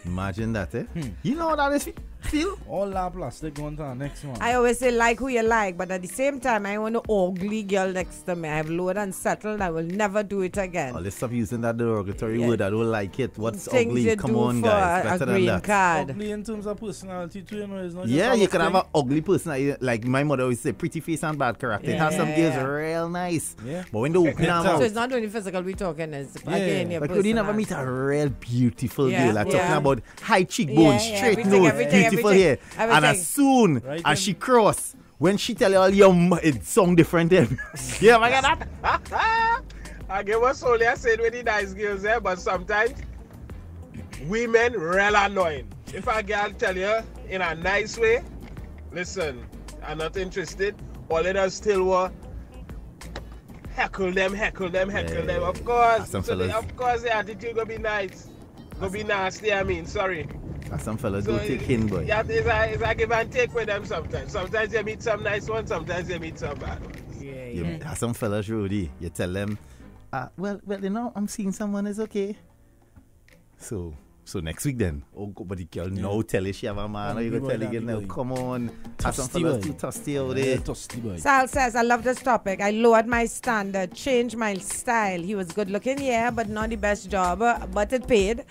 Imagine that, eh? You know what that is feel? All that plastic going to the next one. I always say like who you like, but at the same time, I want an ugly girl next to me. I've lowered and settled. I will never do it again. Oh, let's stop using that derogatory Yeah. word. I don't like it. What's Things ugly? you Come do on, for guys. a- a Better than that. card. Ugly in terms of personality too, you know. It's not just Yeah, all you a can have an ugly person. Like my mother always say, pretty face and bad character. it has some Yeah, girls real nice. Yeah. But when they open them So it's not only physical we're talking, it's again your like could you never meet a real beautiful Yeah, girl? I'm yeah. talking about high cheekbones, Yeah, yeah, straight everything, nose, everything, beautiful everything. And as soon Right as she cross, when she tell you all your m- it sound different. eh? yeah, I get that. I get what Solia said with the nice girls there, but sometimes women real annoying. If a girl tell you in a nice way, listen, I'm not interested, all it does still was heckle them, heckle them, heckle Yeah, them. Of course, Some so the, fellas- of course the attitude gonna be nice. Gonna be nasty, I mean, sorry. And some fellas So do take in, boy. Yeah, it's a, it's a give and take with them sometimes. Sometimes you meet some nice ones, sometimes you meet some bad ones. Yeah, You, yeah. Some fellas, Rudy, you tell them, uh, well, well, you know, I'm seeing someone is okay. So, so next week then, oh, go- but the girl now tell you she have a man, or you Hungry go boy, tell the girl now, come on. Have some Thirsty fellas boy. too thirsty out Yeah, there. thirsty boy. Sal says, I love this topic. I lowered my standard, changed my style. He was good looking, yeah, but not the best job, uh, but it paid.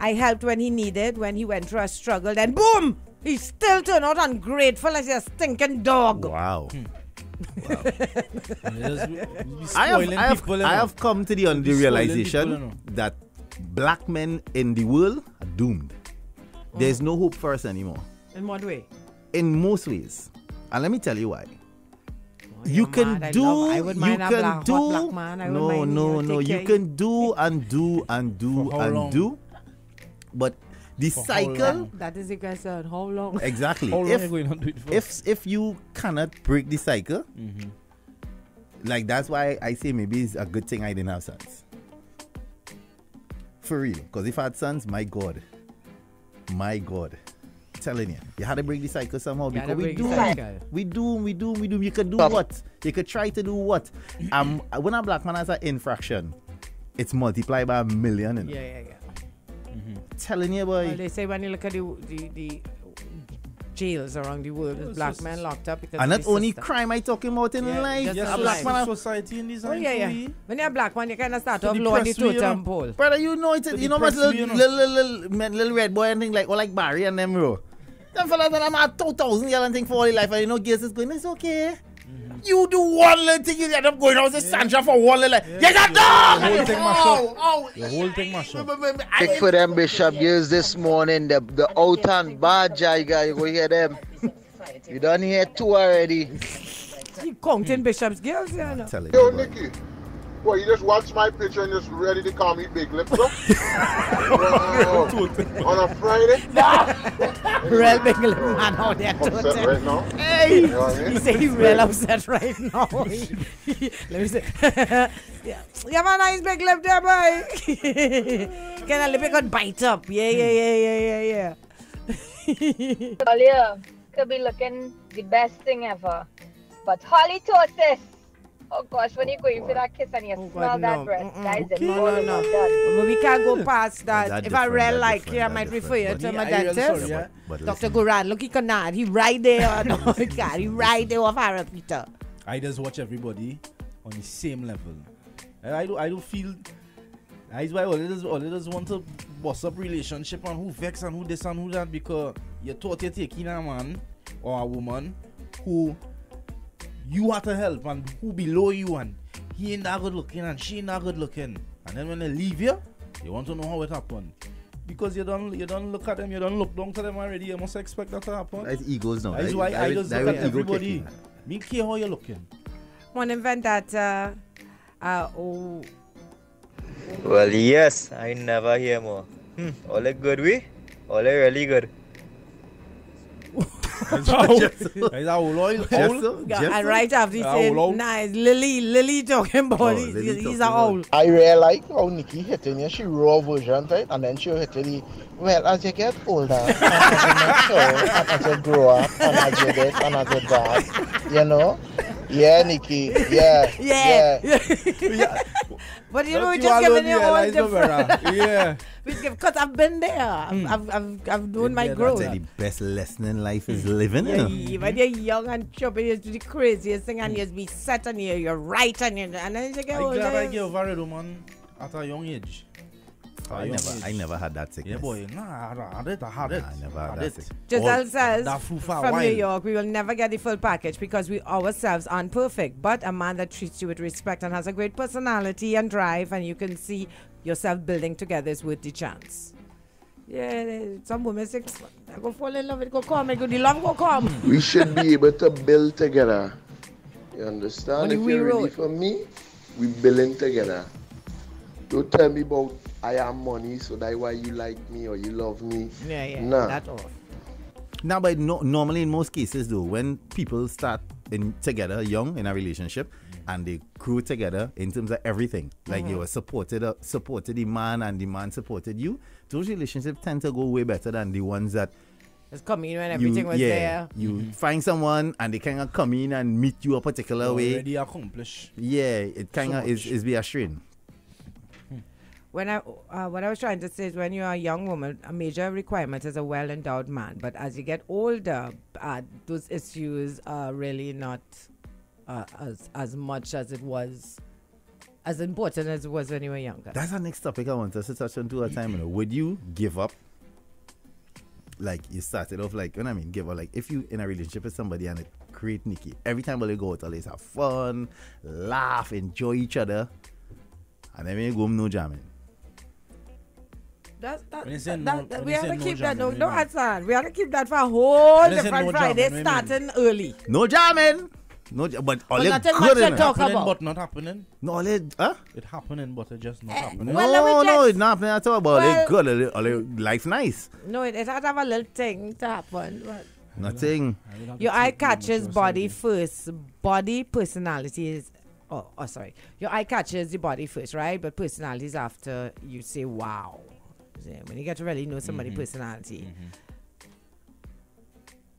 I helped when he needed, when he went through a struggle, then boom! He still turned out ungrateful as a stinking dog. Wow. I I have, I have, I have come to the, on the realization people, that black men in the world are doomed. There's no hope for us anymore. In what way? In most ways. And let me tell you why. Oh, you can mad. I do, love- I you can black- do, black man. I no, no, no. You can do and do and do and long? do, but the For cycle? That is the question. How long? exactly. How long if, you going to do it for? if if you cannot break the cycle, Mhm. like that's why I say maybe it's a good thing I didn't have sons. For real, because if I had sons, my God, my God, telling you, you had to break the cycle somehow You because we do, we do, we do, we do. You could do what? You could try to do what? Um, when a black man has an infraction, it's multiplied by a million. You know? Yeah, yeah, yeah. Telling you, boy. Well, they say when you look at the, the, the jails around the world, there's black men locked up because and of not only system. crime I talking about in Yeah, life. just Yes, a black man society in design Oh, yeah, yeah. When you're a black man, you kind of start To off low on the depress you totem know. pole. Brother, you know it. To You know what little, you know. little, little, little, little red boy and thing like, or like Barry and them, bro. Them fellas that I'm at 2,000 girl and thing for all their life and you know, girls is going, it's okay. You do one little thing, you end up going out to Sandra for one little, yeah, yes, a dog! The whole thing mash Oh, up. oh. The whole thing mash up. Big for them Bishop girls this morning, the, the out and bad jaiga, you go hear them. You done hear two already. You counting Bishop's girls, you know. Telling Yo, you, boy. You just watch my picture and just ready to call me Big Lips, bro? Wow. On a Friday? Real big little man out there. Upset totem. right now. Hey! You know what I mean? He say he real upset right now. Let me see. yeah. You have a nice big lip there, boy. Can a lip you could bite up? Yeah, yeah, yeah, yeah, yeah, yeah. Earlier could be looking the best thing ever. But halitosis, Oh gosh, when you go in for that kiss and you oh, smell that no. breath, that is it. No, All no, is no. But we can't go past that. That if I different, real that like different, you, I might refer you to my I really dentist. sorry, yeah. But Dr. listen. Guran, look, he canard. He right there. No, he can't. He right there off Harry Peter. I just watch everybody on the same level. And I do I do feel that's why all it is all it is want to boss up relationship and who vex and who this and who that because you thought you're taking a man or a woman who you have to help and who below you and he ain't that good looking and she ain't that good looking. And then when they leave you, you want to know how it happened. Because you don't you don't look at them, you don't look down to them already, you must expect that to happen. That's egos now. That's why that I just look at everybody. kicking. Me care how you're looking. One invent that. Uh, uh, oh, Well, yes, I never hear more. Hmm, all it good, we? All it really good. Oh. Is that old oil? Owl? God, and right after he said, owl, owl. nice, Lily, Lily talking about Oh, it. Lily He's talking a about owl. I really like how oh, Nikki hitting you. She raw version, right? And then she hit the well as you get older, and as you mature, and as you grow up, and as you this, and as you that, you know. Yeah, Nikki. Yeah. Yeah. yeah. But you know, Don't we you just giving alone you all realize, different. Yeah. Because I've been there. I've, mm. I've, I've, I've known my That's growth. the best lesson in life is mm. living. Yeah, you know? when you're young and chubby, you do the craziest thing, and you be set and you're, you're right, and, you're, and then you get I'm older. glad I get over it, woman, at a young age. Oh, at a I young never, age. I never had that sickness. Yeah, boy. Nah, I had it. I had it. I never had had that it. sickness. Giselle says that flew for from while. New York, we will never get the full package because we ourselves aren't perfect. But a man that treats you with respect and has a great personality and drive, and you can see yourself building together is worth the chance. Yeah, some women say, I go fall in love, it go come, it go, the love go come. We should be able to build together. You understand? On if wee you're ready for me, we building together. Don't tell me about I am money, so that's why you like me or you love me. Yeah, yeah, Nah. that all. Now, but no, normally in most cases, though, when people start in together young in a relationship and they grew together in terms of everything, like you Mhm. were supported, uh, supported the man and the man supported you, those relationships tend to go way better than the ones that It's coming when you, everything was yeah, there. You find someone and they kind of come in and meet you a particular way. Already accomplished. Yeah, it kind So of is, much. is be a strain. When I uh, what I was trying to say is when you're a young woman, a major requirement is a well-endowed man. But as you get older, uh, those issues are really not uh, as as much as it was, as important as it was when you were younger. That's the next topic I want us to touch on two at a time. You know. Would you give up? Like you started off like when I mean give up like if you in a relationship with somebody and it create Nikki every time they go out always have fun, laugh, enjoy each other, and then when you go home no jamming. That's that, When that- no- that- when we have say to no keep that. No, no you answer. We have to keep that for a whole When you say different no Friday, jamming, what do you mean? starting early. No jamming. No, but all But it nothing good much to in it. talk happening, about. but not happening. No, all it, huh? It happening, but it just not Eh, happening. well, let me no, no, just- it's not happening at all. But all Well- it good, all it, all it, life nice. No, it, it had to have a little thing to happen. But Nothing. Your eye catches body first. Body personality is. Oh, oh, sorry. Your eye catches the body first, right? But personality is after you say wow. See, When you get to really know somebody's Mhm. personality.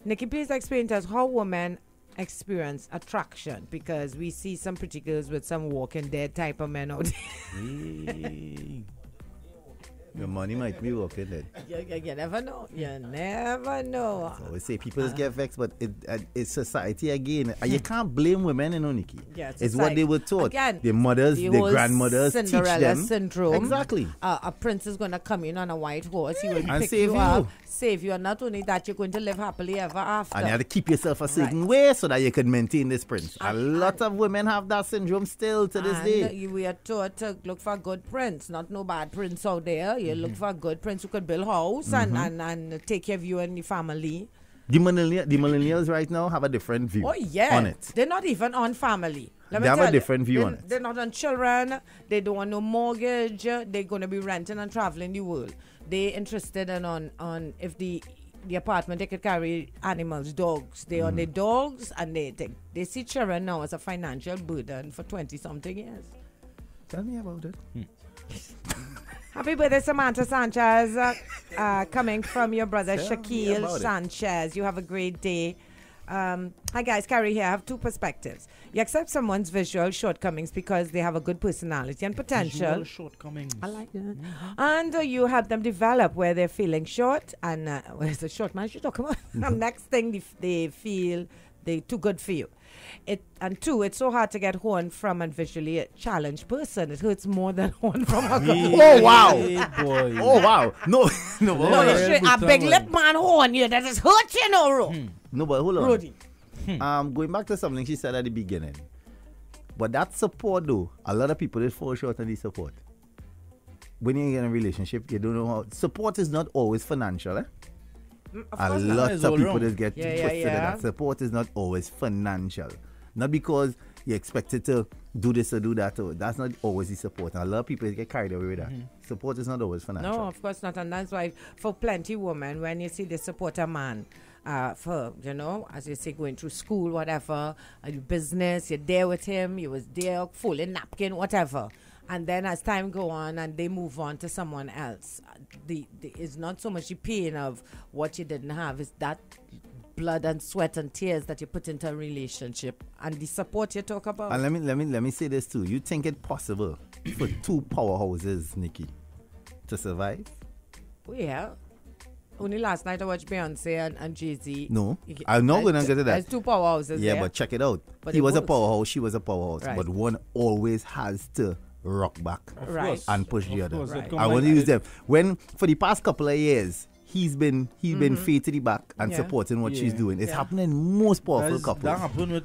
Nikki, please explain to us how women experience attraction because we see some pretty girls with some walking dead type of men out there. Your money might be working then. you, you, you never know. You never know. I always say people just get vexed, but it, uh, it's society again. And you can't blame women, you know, Nikki. Yeah, it's what they were taught. Again, their mothers, the their grandmothers teach Cinderella them. syndrome. Exactly. Uh, a prince is going to come in on a white horse. He will And pick save you, you. up, save you. And not only that, you're going to live happily ever after. And you have to keep yourself a certain way so that you can maintain this prince. A lot of women have that syndrome still to this and day. we are taught to look for good prince, not no bad prince out there. You look for a good prince who could build house and, Mhm. and, and take care of you and the family. The, millennial, the millennials right now have a different view Oh yeah, on it. they're not even on family. Let They have a different view they're, on it. They're not on children. They don't want no mortgage. They're going to be renting and traveling the world. They interested in on on if the the apartment they could carry animals, dogs. They on Mm. the dogs and they, they they see children now as a financial burden for twenty something years. Tell me about it. Happy birthday, Samantha Sanchez. Uh, uh, coming from your brother Tell Shaquille about it. Sanchez. You have a great day. Um, hi guys, Carrie here. I have two perspectives. You accept someone's visual shortcomings because they have a good personality and potential. Visual shortcomings. I like that. And uh, you help them develop where they're feeling short and uh, where's the short man you talking about? and next thing they, f- they feel they're too good for you. It and two, it's so hard to get horn from a visually challenged person. It hurts more than horn from a girl. Oh wow! boy. Oh wow! No, no, but No, hold you on. a big lip man horn you that is hurting, you no Ro. No, but hold on. Rudy. Um, going back to something she said at the beginning. But that support, though, a lot of people they fall short on the support. When you're in a relationship, you don't know how. Support is not always financial, eh? Mm, a course not. lot of people wrong. just get Yeah, yeah, twisted in yeah. that. Support is not always financial. Not because you're expected to do this or do that. Or that's not always the support. And a lot of people get carried away with that. Support is not always financial. No, of course not. And that's why for plenty women, when you see they support a man, uh, for, you know, as you say, going through school, whatever, uh, your business, you're there with him, you was there, folding napkin, whatever. And then as time go on and they move on to someone else, uh, the, the it's not so much the pain of what you didn't have, it's that blood and sweat and tears that you put into a relationship and the support you talk about. And let me let me let me say this too. You think it possible for two powerhouses, Nikki, to survive? Yeah. Only last night I watched Beyonce and, and Jay Z. No, I'm not going to get to that. There's two powerhouses. Yeah, there. but check it out. But he they was a powerhouse. She was a powerhouse. Right. But one always has to rock back Right. and push the other. course, it come I want to use that. them. When for the past couple of years, he's been he's been Mhm. faith to the back and Yeah. supporting what she's doing. It's Yeah. happening in most powerful That's- couples. That happened with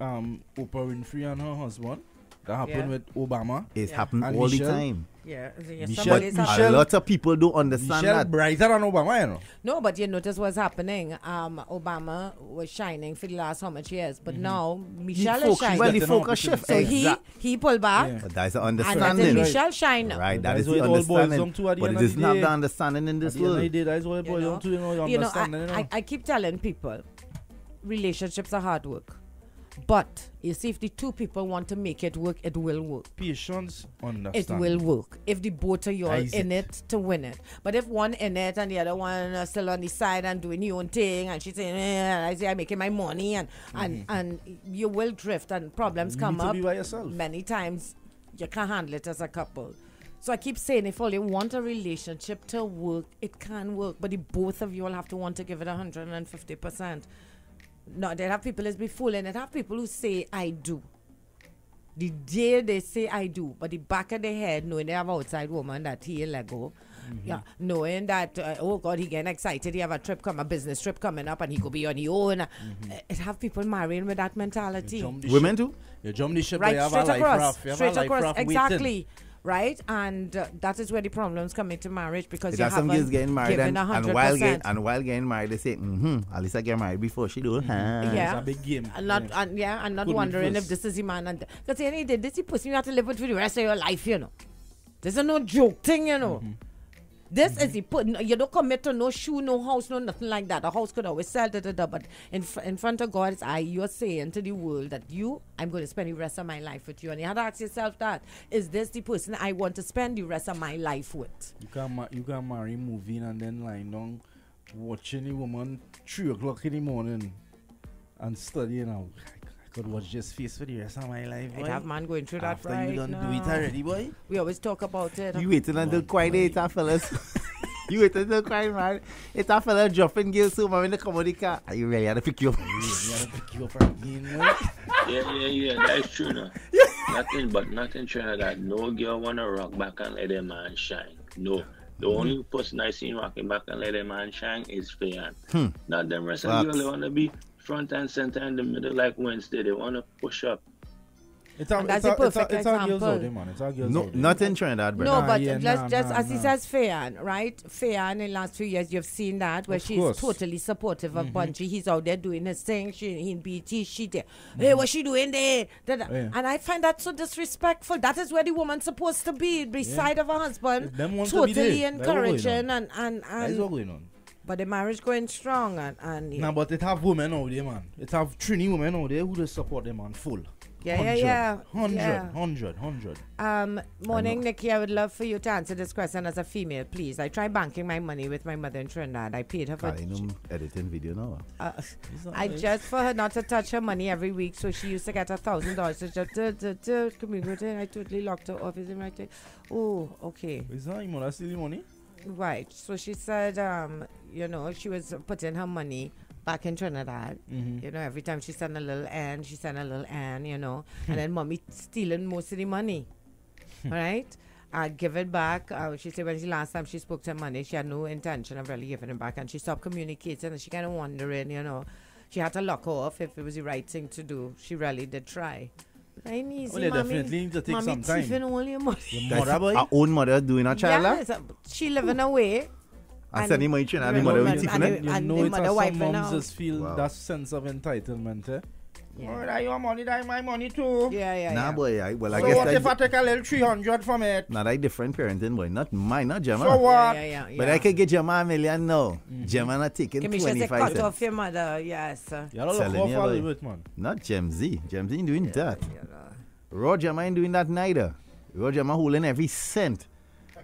um, Oprah Winfrey and her husband. That happened Yeah. with Obama. It's Yeah. happening And all the time. Yeah, yeah, Michelle- But happening. a lot of people don't understand Michelle that. brighter than Obama, you know. No, but you notice what's happening. Um, Obama was shining for the last how much years, but now Michelle is shining. well, the Getting focus shift. so he he pulled back, Yeah. But that's the and let understanding. Michelle shine. now. Right, that That's is what the all boils understanding. down to at the But end it of is not the understanding in this At the end world. day, that's what it You boils know, down to, you know, you you know, I, you know. I, I keep telling people, relationships are hard work, but you see, if the two people want to make it work, it will work. Patience, It will work if the both of you are in it. it. to win it. But if one in it and the other one uh, still on the side and doing your own thing, and she's saying, eh, "I say I'm making my money," and and and you will drift and problems You come up. be by yourself. Many times you can't handle it as a couple. So I keep saying, if all you want a relationship to work, it can work. But the both of you will have to want to give it 150 percent. No, there have people is be fooling. It have people who say I do. The day they say I do, but the back of their head knowing they have outside woman that he let go. Yeah, knowing that uh, oh God, he getting excited. He have a trip come, a business trip coming up, and he could be on his own. Uh, It have people marrying with that mentality. Women ship. too? You jump the ship, Right, have straight a life across, raft. You have straight across, raft waiting. Exactly. Right, and uh, that is where the problems come into marriage because you There's some haven't girls getting married and, and while getting and while getting married they say, mm-hmm, at least I get married before she do. Huh? Yeah. It's a big game. And not, and yeah, and not Could be wondering if this is the man. And because he any did this, he pussy you have to live with for the rest of your life, you know. This is no joke thing, you know. Mm-hmm. This is mm-hmm. the put. You don't commit to no shoe, no house, no nothing like that. A house could always sell, da, da, da, but in in front of God's eye, you're saying to the world that you, I'm going to spend the rest of my life with you. And you have to ask yourself that: Is this the person I want to spend the rest of my life with? You can ma- you can marry moving and then lying down watching a woman three o'clock in the morning and studying now. I could watch this face for the rest of my life. I boy. have man going through that After right you done now. do it already, boy. We always talk about it. You waiting until quiet later, fellas. you waiting until quite man. It's a fella dropping gears so man when they come out car. Are you ready? I had to pick you up. You gotta pick you up again, boy. Yeah, yeah, yeah, that's true. No. nothing but nothing Trinidad. No girl wanna rock back and let their man shine. No. The only person I seen rocking back and let their man shine is Fay-Ann. Hmm. Not them rest of you the they wanna be front and center in the middle like Wednesday. They wanna push up. It's a, And that's it's a a, it's a, perfect it's a girls example. out man. It's a girls No, out there. not in Trinidad, bro. No, Nah, but yeah, let's nah, just nah, as he says, Fay-Ann, right? Fay-Ann, in the last few years, you've seen that where Of she's course. totally supportive of Mhm. Bunji. He's out there doing his thing. She he in BT, she there. Hey, what's she doing there? Da, da. Yeah. And I find that so disrespectful. That is where the woman's supposed to be, beside of her husband, Them want to be totally there. That's what going encouraging on. and and That's what and. going on. But the marriage going strong and and yeah. Nah, but it have women out there, man. It have Trini women out there who just support them man full. Yeah, yeah, yeah. Hundred, yeah. hundred, hundred. Um, morning, Nikki. I would love for you to answer this question as a female, please. I tried banking my money with my mother in Trinidad. I paid her for. Carly, no editing video now. Uh, I just for her not to touch her money every week, so she used to get a thousand dollars to just to, to, to communicate. And I totally locked her office in my. right? there? Oh, okay. Is that your mother stealing money? Right. So she said, um, you know, she was putting her money back in Trinidad. Mhm. You know, every time she sent a little N, she sent a little N, you know, and then mommy stealing most of the money. right? I give it back. Uh, she said when she last time she spoke to her money, she had no intention of really giving it back, and she stopped communicating, and she kind of wondering, you know, she had to lock off if it was the right thing to do. She really did try. But ain't easy, Well, they mommy. definitely need to take mommy some time. thieving all your money. Your mother, boy. Our own mother doing a child. Yes, uh, she living away. I send him money train and the mother will thief and it. You know the it's mother how some moms out. just feel Wow. that sense of entitlement, eh? Yeah. Oh, that your money, that my money too. Yeah, yeah, Nah, boy. I, well, I so guess what if I take a little 300 from it? Nah, that different parenting, boy. Not mine, not Gemma. So what? Yeah, yeah, yeah, But. I could get Gemma a million now. Mm-hmm. Gemma not taking Give me just 25 cut cents. off your mother, yes. uh. You don't look Telling how you, far with, man. Not Gem Z. Gem Z ain't doing that. Roger ain't doing that neither. Roger man holding every cent.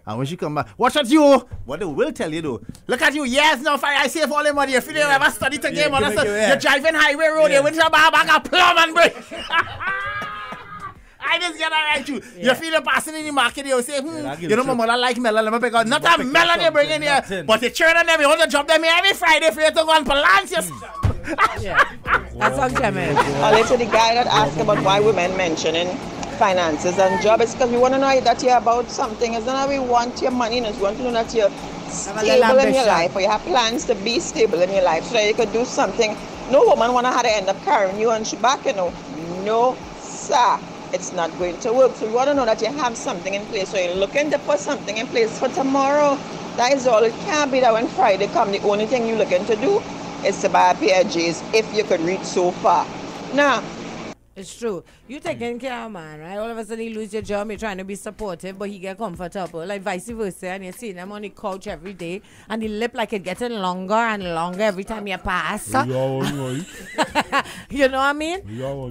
And when she come back, watch at you. What they will tell you though. Look at you. Yes, now fire. I save all the money. If you don't ever study to Yeah, game, on give us, it, give it. you're driving highway road. Yeah. You went to a bar bag of plum and break. I just get that right you. You feel the passing in the market, you say, hmm, Yeah, you know it my to- mother like melon. Let me pick out. Not a melon you bring in here. nothing. But the children them, you want to drop them here every Friday for you to go and balance your That's how Gemma is. I'll to the guy that asked about why women mentioning finances and job. It's because we want to know that you're about something. It's not that we want your money. It's we want to know that you're stable in your life or you have plans to be stable in your life so that you could do something. No woman want to have to end up carrying you on she back, you know. No, sir. It's not going to work. So we want to know that you have something in place. So you're looking to put something in place for tomorrow. That is all. It can't be that when Friday come, the only thing you're looking to do is to buy a pair of J's if you could reach so far. Now, It's true. You taking care of a man, right? All of a sudden you lose your job, you're trying to be supportive, but he get comfortable. Like vice versa, and you see him on the couch every day, and the lip like it getting longer and longer every time you pass. you know what I mean?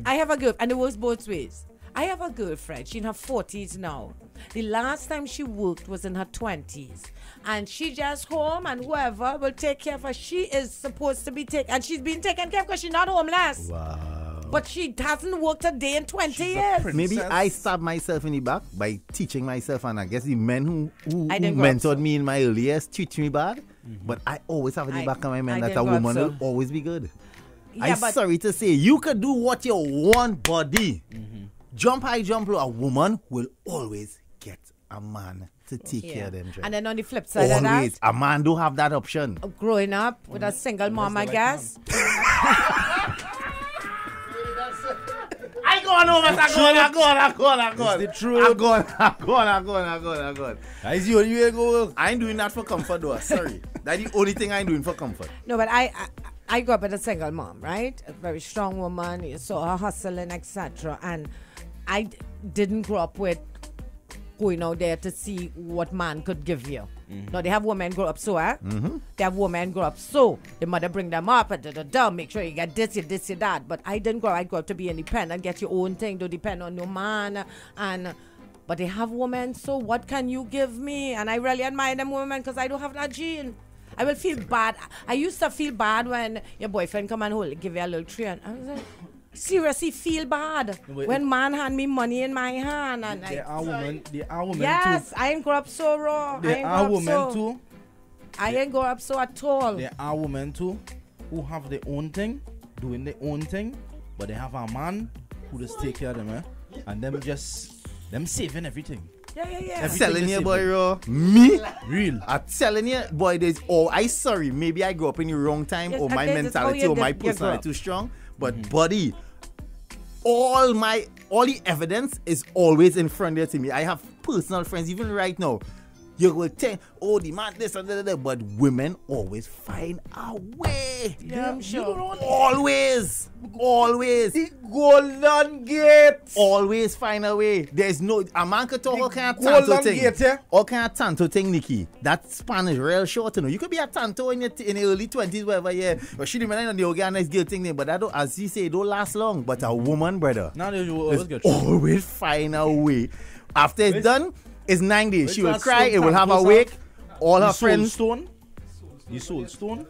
I have a girl, and it works both ways. I have a girlfriend. She's in her 40s now. The last time she worked was in her 20s. And she just home, and whoever will take care of her. She is supposed to be taken, and she's been taken care of because she's not homeless. Wow. But she hasn't worked a day in 20 years. Maybe I stabbed myself in the back by teaching myself, and I guess the men who, who, I who didn't grow up mentored me in my early years treat me bad. But I always have in the I- back of my I mind that a woman so. will always be good. Yeah, I'm but- sorry to say, you could do what you want, buddy. Jump high, jump low. A woman will always get a man to take care of them. Dre. And then on the flip side of that, A man do have that option. growing up with a single mom, I guess. I on over, I go on, I go on, I go on, I go on. It's the truth. I go on, I go on, I go on, I go on, I go on. I see what you go. I ain't doing that for comfort though. Sorry. That's the only thing I'm doing for comfort. No, but I, I I grew up with a single mom, right? A very strong woman. You saw her hustling, etc. And I d- didn't grow up with going out there to see what man could give you. No, they have women grow up so, eh? Mm-hmm. They have women grow up so. The mother bring them up and da da da. Make sure you get this, you this, you that. But I didn't grow. I grew up to be independent, get your own thing. Don't depend on no man. And but they have women. So what can you give me? And I really admire them women because I don't have that gene. I will feel bad. I used to feel bad when your boyfriend come and hold, give you a little tree, and I was like, seriously feel bad No, but when man hand me money in my hand and There I, are women. There are women yes, too. I ain't grow up so raw. I There ain't are grow women so, too. I ain't grow up so at all. There are women too who have their own thing, doing their own thing, but they have a man who just take care of them, eh? And them just them saving everything. Yeah, yeah, yeah. Everything telling you, boy, raw. Me? Real. I'm telling you, boy, there's oh I sorry, maybe I grew up in the wrong time Yes, or my again, it's how mentality or my did- you grew personality too strong. But buddy, all my all the evidence is always in front there to me. I have personal friends, even right now. You will think, oh, the man this and that, but women always find a way. Yeah, I'm sure. Always, always. The golden gate. Always find a way. There's no a man could talk all kind of tanto thing. gate, yeah? All kind of tanto thing, Nikki. That span is real short, you know. You could be a tanto in your in the early twenties, whatever, yeah. But she didn't know the organized girl thing. But that don't, as you say, it don't last long. But a woman, brother, Now always is get through. always find a way. After it's done, it's nine days. She will cry. It will have her wake. All The her soul friends. stone. The soul stone.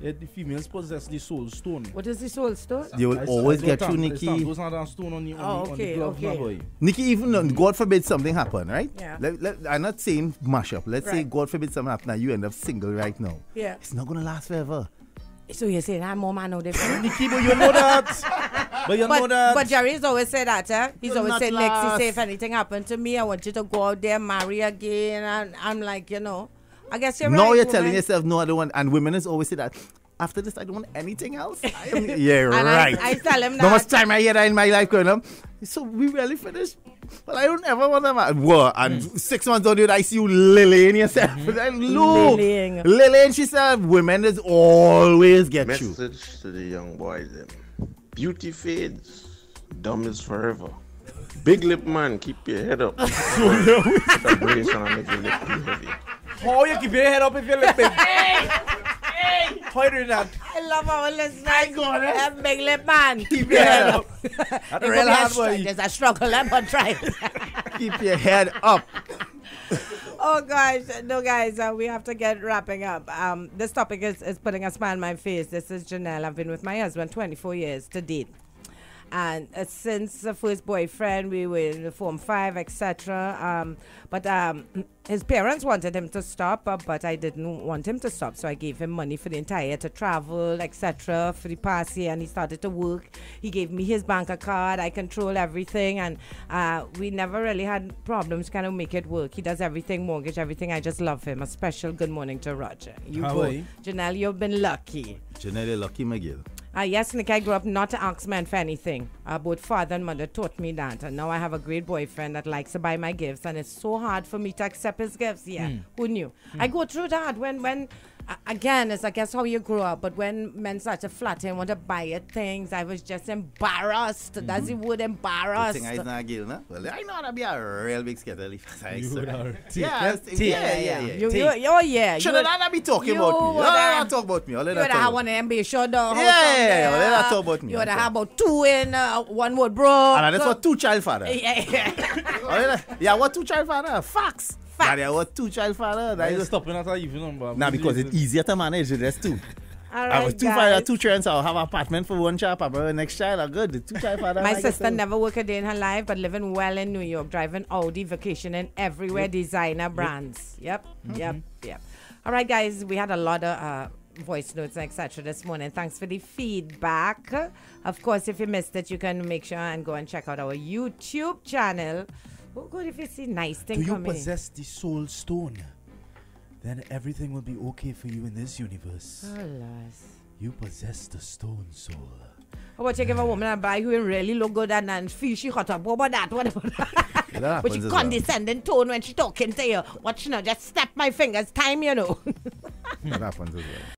Yeah, the females possess the soul stone. What is the soul stone? You will I- I always get tam- through, I Nikki. stamp Those are that stone on the, on Oh, the, okay, on the glove, okay. my boy. Nikki, even though God forbid something happen, right? Yeah. Let, let, I'm not saying mash up. Let's say God forbid something happen and you end up single right now. Yeah. It's not gonna last forever. So you're saying I'm more man out there? Nikki, but you know that. But you but, know that. But Jerry's always said that, eh? He's Will always not said, Lexi, last. say if anything happened to me, I want you to go out there, marry again. And I'm like, you know, I guess you're now right. you're telling yourself, no, I don't want. And women is always say that. After this, I don't want anything else. I am, yeah, And I- right. I tell him How much that. time I hear that in my life growing up? So we really finished. But I don't ever want them. What? And Hmm. six months down the road, I see you lilying yourself. Like, no. Lilying. Lilying, she said, women is always get you. Message to the young boys them. Beauty fades, dumb is forever. Big lip man, keep your head up. Put a brace on and make your lip too heavy. How you keep your head up if you're lipping? How you doing that? I love our listeners. That big lip man. Keep your head up. That's a real hard boy. There's a struggle, eh, but try. Keep your head up. oh gosh, no guys, uh, we have to get wrapping up. Um, this topic is, is putting a smile on my face. This is Janelle. I've been with my husband 24 years to date. And uh, since the first boyfriend, we were in the form five, etc. Um, but um, his parents wanted him to stop, uh, but I didn't want him to stop. So I gave him money for the entire to travel, etc. For the past year, and he started to work. He gave me his bank card. I control everything, and uh, we never really had problems. Kind of make it work. He does everything, mortgage, everything. I just love him. A special good morning to Roger. You How both, are you? Janelle, you've been lucky. Janelle Lucky McGill. Uh, yes, Nick, I grew up not to ask men for anything. Uh, both father and mother taught me that. And now I have a great boyfriend that likes to buy my gifts. And it's so hard for me to accept his gifts. Yeah, Mm. who knew? I go through that when, when again, it's I guess how you grow up. But when men start to flatter and want to buy you things, I was just embarrassed. That's the word Good embarrassed. thing I is not Gil, no? Well, I know that'd be a real big skettle if I You said would that. are. Yeah, Take yeah, it. yeah, yeah, yeah. You, you, oh yeah. you Shouldn't be talking about me? would Let talk about me. You that would have one in NBA show Yeah, down. yeah, let that talk about me. You would have about two in uh, one wood, bro. And that's what two child father. Yeah, yeah. Yeah, yeah, what two child father? Facts. Facts. Yeah, what two child father? That I is stopping at a even number. Now because it's easier to manage, that's two. All I was right, two father, two children, so I'll have an apartment for one child, papa, next child are good. The two child father. My I sister them. never worked a day in her life, but living well in New York, driving Audi, vacationing everywhere, Yep. designer brands. Yep, yep, Mhm. yep. All right, guys, we had a lot of uh, voice notes, etc. this morning. Thanks for the feedback. Of course, if you missed it, you can make sure and go and check out our YouTube channel. Oh, good if you see nice Do you coming. possess the soul stone? Then everything will be okay for you in this universe. Alas. You possess the stone soul. Oh, How about you give a woman a buy who really look good and, and feel she hot up? What about that? What about that? Yeah, that But she happens well. condescending tone when she talking to you. Watch you know, just snap my fingers. Time, you know. That happens as well.